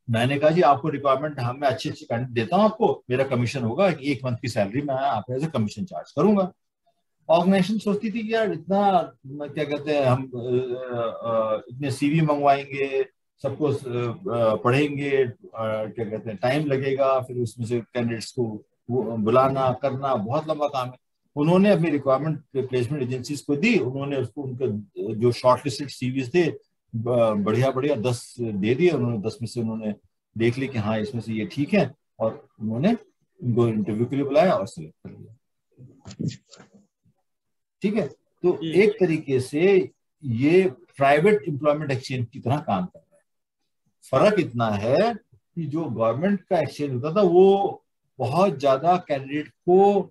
मैंने कहा जी, आपको रिक्वायरमेंट हम मैं अच्छी अच्छी कैंडिडेट देता हूँ आपको। मेरा कमीशन होगा कि एक मंथ की सैलरी मैं आपको एज ए कमीशन चार्ज करूँगा। ऑर्गेनाइजेशन सोचती थी कि यार इतना क्या कहते हैं, हम इतने सीवी मंगवाएँगे, सबको पढ़ेंगे क्या कहते हैं टाइम लगेगा, फिर उसमें से कैंडिडेट्स को बुलाना, करना, बहुत लंबा काम है। उन्होंने अपनी रिक्वायरमेंट प्लेसमेंट एजेंसीज को दी उन्होंने उसको उनके जो शॉर्ट लिस्टेड सीवीज थे बढ़िया बढ़िया दस दे दिए उन्होंने दस में से उन्होंने देख ली कि हाँ इसमें से ये ठीक है और उन्होंने उनको इंटरव्यू के लिए बुलाया और सिलेक्ट कर लिया। ठीक है? तो एक तरीके से ये प्राइवेट एम्प्लॉयमेंट एक्सचेंज की तरह काम कर रहा है। फ़र्क इतना है कि जो गवर्नमेंट का एक्सचेंज होता था वो बहुत ज़्यादा कैंडिडेट को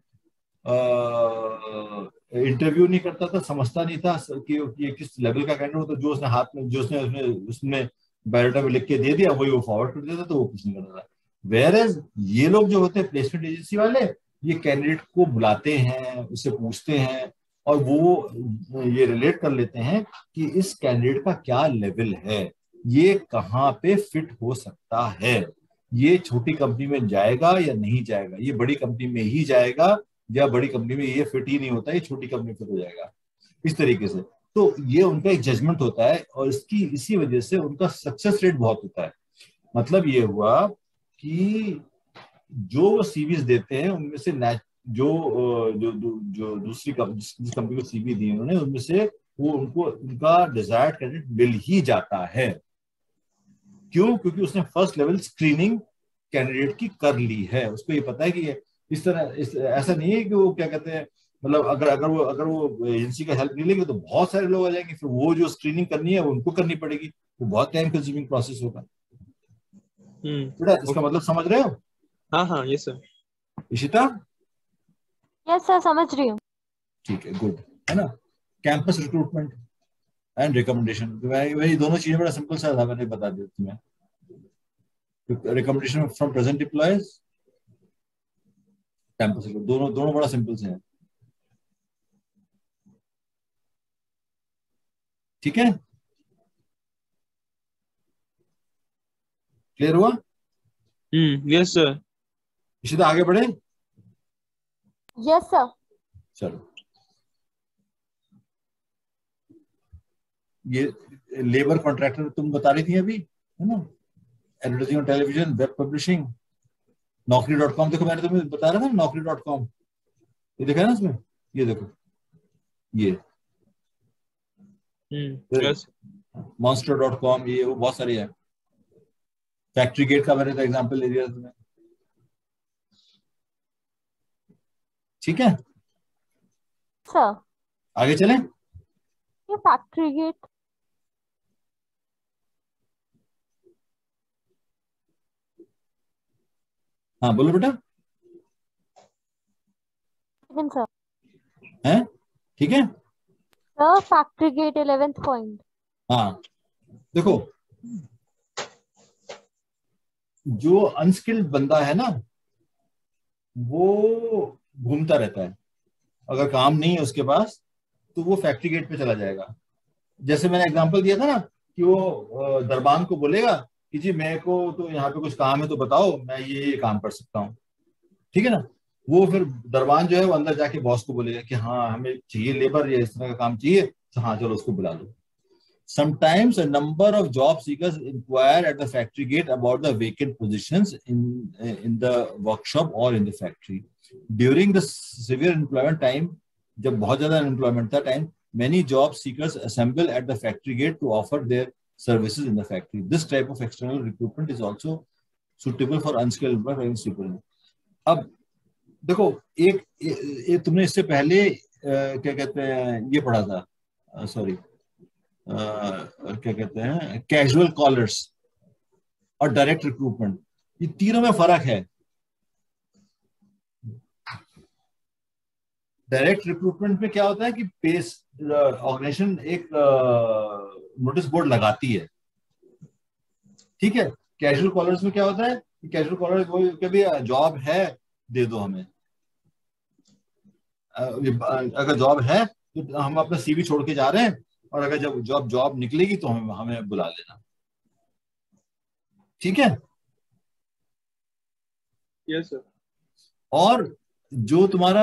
इंटरव्यू नहीं करता था, समझता नहीं था कि ये किस लेवल का कैंडिडेट होता, जो उसने हाथ में, जो उसने उसने उसमें बायोडाटा में लिख के दे दिया, वही वो फॉरवर्ड कर देता तो वो कुछ नहीं करता था वेर एज ये लोग जो होते हैं प्लेसमेंट एजेंसी वाले, ये कैंडिडेट को बुलाते हैं उससे पूछते हैं और वो, ये रिलेट कर लेते हैं कि इस कैंडिडेट का क्या लेवल है, ये कहाँ पे फिट हो सकता है, ये छोटी कंपनी में जाएगा या नहीं जाएगा, ये बड़ी कंपनी में ही जाएगा या बड़ी कंपनी में ये फिट ही नहीं होता, ये छोटी कंपनी फिट हो जाएगा। इस तरीके से। तो ये उनका एक जजमेंट होता है और इसकी, इसी वजह से उनका सक्सेस रेट बहुत होता है। मतलब ये हुआ कि जो वो सीवीज देते हैं, उनमें से जो जो जो दूसरी कंपनी को सीवी दी उन्होंने, उनमें से वो उनको, उनका डिजायर्ड कैंडिडेट मिल ही जाता है। क्यों? क्योंकि उसने फ़र्स्ट लेवल स्क्रीनिंग कैंडिडेट की कर ली है। उसको ये पता है कि इस तरह इस ऐसा नहीं है कि वो क्या कहते हैं मतलब अगर अगर वो अगर वो एजेंसी का हेल्प नहीं लेंगे तो बहुत सारे लोग आ जाएँगे फिर वो जो स्क्रीनिंग करनी है वो उनको करनी पड़ेगी। वो बहुत टाइम कंज्यूमिंग प्रोसेस होगा। हम्म, बेटा इसका मतलब समझ रहे हो? हाँ हाँ ये सर इशिता? यस सर समझ रही हूँ। ठीक है गुड है ना? कैंपस रिक्रूटमेंट एंड रिकमेंडेशन वही दोनों चीज़ें बड़ा सिंपल सा था मैंने बता दिया तुम्हें। Recommendation from present employees campus दोनों दोनों बड़ा सिंपल से है। ठीक है? क्लियर हुआ? हम्म यस सर इसी आगे बढ़े। यस सर चलो। ये लेबर कॉन्ट्रैक्टर तुम बता रही थी अभी है ना? Advertising on television web publishing Naukri dot com देखो मैंने तुम्हें बता रहा था नौकरी डॉट कॉम ये देखा है ना इसमें ये देखो। ये। मॉन्स्टर डॉट कॉम ये वो बहुत सारी है। फैक्ट्री गेट का मैंने तो एग्ज़ाम्पल ले दिया तुम्हें। ठीक है? सर आगे चलें? ये फैक्ट्री गेट हाँ बोलो बेटा। सर। है? ठीक है? Sir factory gate eleventh point हाँ। देखो जो अनस्किल्ड बंदा है ना वो घूमता रहता है। अगर काम नहीं है उसके पास तो वो फैक्ट्री गेट पे चला जाएगा। जैसे मैंने एग्जांपल दिया था ना कि वो दरबान को बोलेगा कि जी मैं को तो यहाँ पे कुछ काम है तो बताओ, मैं ये ये काम कर सकता हूँ। ठीक है ना? वो फिर दरबान जो है, वो अंदर जाके बॉस को बोलेगा कि हाँ हमें चाहिए लेबर, या इस तरह का काम चाहिए तो हाँ चलो उसको बुला लो। Sometimes number of job seeker inquire at the factory gate about the vacant position in the workshop और in the factory during the severe employment time जब बहुत ज़्यादा अनएम्प्लॉयमेंट था time many job seeker assemble at the factory gate to offer their services in the factory. This type of external recruitment is also suitable for unskilled employees and अब देखो एक ए, तुमने इससे पहले आ, क्या कहते हैं ये पढ़ा था सॉरी क्या कहते हैं कैजुअल कॉलर्स और डायरेक्ट रिक्रूटमेंट ये तीनों में फ़र्क है डायरेक्ट रिक्रूटमेंट में क्या होता है कि पेस ऑर्गेनाइजेशन एक नोटिस बोर्ड लगाती है। ठीक है? कैजुअल कॉलर्स में क्या होता है कैजुअल कॉलर कभी जॉब है दे दो हमें। अगर जॉब है तो हम अपना सीवी छोड़ के जा रहे हैं और अगर जब जॉब जॉब निकलेगी तो हमें हमें बुला लेना। ठीक है? यस सर और जो तुम्हारा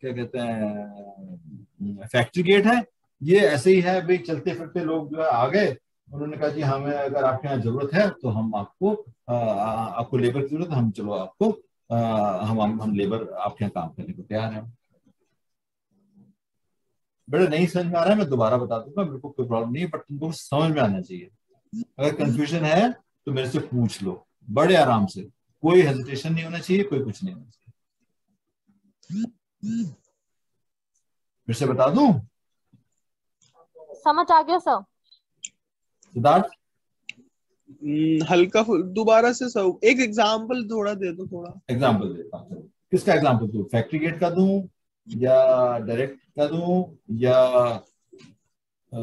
क्या कहते हैं फैक्ट्री गेट है ये ऐसे ही है भाई चलते फिरते लोग जो है आ गए। उन्होंने कहा कि हमें अगर आपके यहाँ ज़रूरत है तो हम आपको आ, आपको लेबर की ज़रूरत हम चलो आपको आ, हम हम लेबर आपके यहाँ काम करने को तैयार हैं। बड़े नहीं समझ में आ रहा है मैं दोबारा बता दूँगा मेरे को कोई प्रॉब्लम नहीं है बट तुमको समझ में आना चाहिए। अगर कंफ्यूजन है तो मेरे से पूछ लो बड़े आराम से। कोई हेजिटेशन नहीं होना चाहिए कोई कुछ नहीं होना चाहिए। फिर से बता दू? समझ आ गया सर सिद्धार्थ? हम्म, हल्का दोबारा से सब एक एग्जांपल थोड़ा दे दो थोड़ा। एग्जांपल देता हूँ। किसका एग्जांपल दू? फैक्ट्री गेट का दू या डायरेक्ट का दूँ या आ,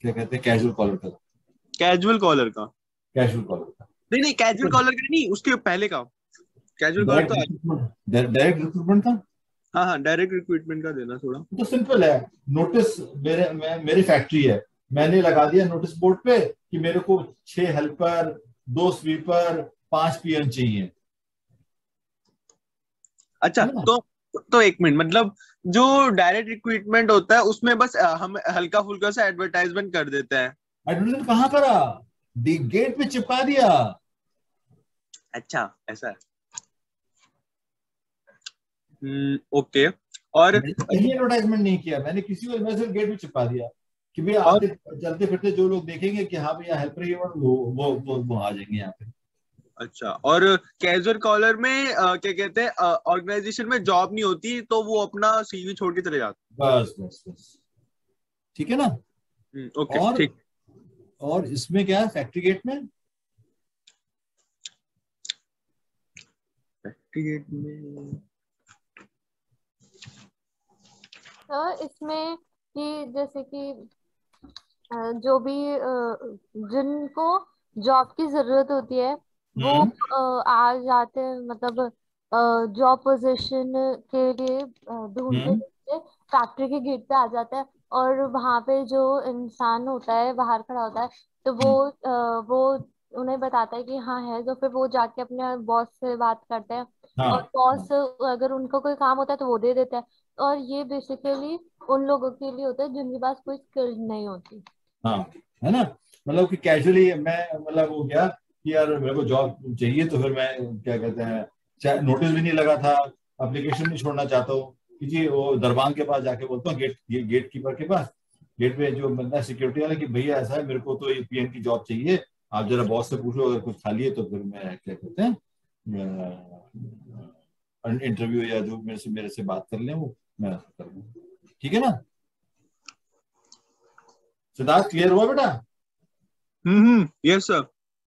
क्या कहते हैं कैजुअल कॉलर का कैजुअल कॉलर का। कैजुअल कॉलर का। नहीं नहीं कैजुअल कॉलर का नहीं उसके पहले का। कैजुअल कॉलर तो डायरेक्ट रिक्रूटमेंट का हाँ हाँ डायरेक्ट रिक्रूटमेंट का देना थोड़ा। तो सिंपल है। नोटिस मेरे मैं, मेरी फैक्ट्री है। मैंने लगा दिया नोटिस बोर्ड पे कि मेरे को छह हेल्पर दो स्वीपर पाँच पीएन चाहिए। अच्छा तो तो एक मिनट मतलब जो डायरेक्ट रिक्रूटमेंट होता है उसमें बस हम हल्का फुल्का सा एडवर्टाइजमेंट कर देते हैं। एडवर्टाइजमेंट कहाँ करा? गेट पे चिपका दिया। अच्छा ऐसा है। ओके। और एडवर्टाइजमेंट नहीं किया। मैंने किसी को मैं सिर्फ़ गेट पे चिपका दिया कि भाई आते चलते फिरते जो लोग देखेंगे कि हाँ भैया हेल्पर ही वो वो वो वो आ जाएँगे यहाँ पे। अच्छा और कैजुअल कॉलर में अ, क्या कहते हैं ऑर्गेनाइजेशन में जॉब नहीं होती तो वो अपना सीवी छोड़ के चले जाते बस बस बस। ठीक है ना? ओके और ठीक। और इसमें क्या है फैक्ट्री गेट में? फैक्ट्री गेट में इसमें कि जैसे कि जो भी जिनको जॉब की ज़रूरत होती है वो हम्म। आ जाते हैं मतलब जॉब पोजीशन के लिए ढूंढते हम्म। फैक्ट्री के गेट पे आ जाता है और वहाँ पे जो इंसान होता है बाहर खड़ा होता है तो वो हम्म। वो उन्हें बताता है कि हाँ है तो फिर वो जाके अपने बॉस से बात करते हैं हाँ। और बॉस अगर उनका कोई काम होता है तो वो दे देता है। और ये बेसिकली उन लोगों के लिए होता है जिनके पास कोई स्किल नहीं होती। हाँ है ना? मतलब कि कैजुअली मैं मतलब वो गया कि यार मेरे को जॉब चाहिए तो फिर मैं क्या कहते हैं नोटिस भी नहीं लगा था एप्लीकेशन भी छोड़ना चाहता हूँ। कि जी वो दरबान के पास जाके बोलता हूँ गेट गेट कीपर के पास गेट पे जो बंदा सिक्योरिटी वाला कि भैया ऐसा है, मेरे को तो ये पीएन की जॉब चाहिए, आप जरा बॉस से पूछो, अगर कुछ खाली है तो फिर मैं क्या कहते हैं इंटरव्यू या जो मेरे से मेरे से बात कर लें वो। मैं ठीक है ना? सिद्धार्थ क्लियर हुआ बेटा? हम्म यस सर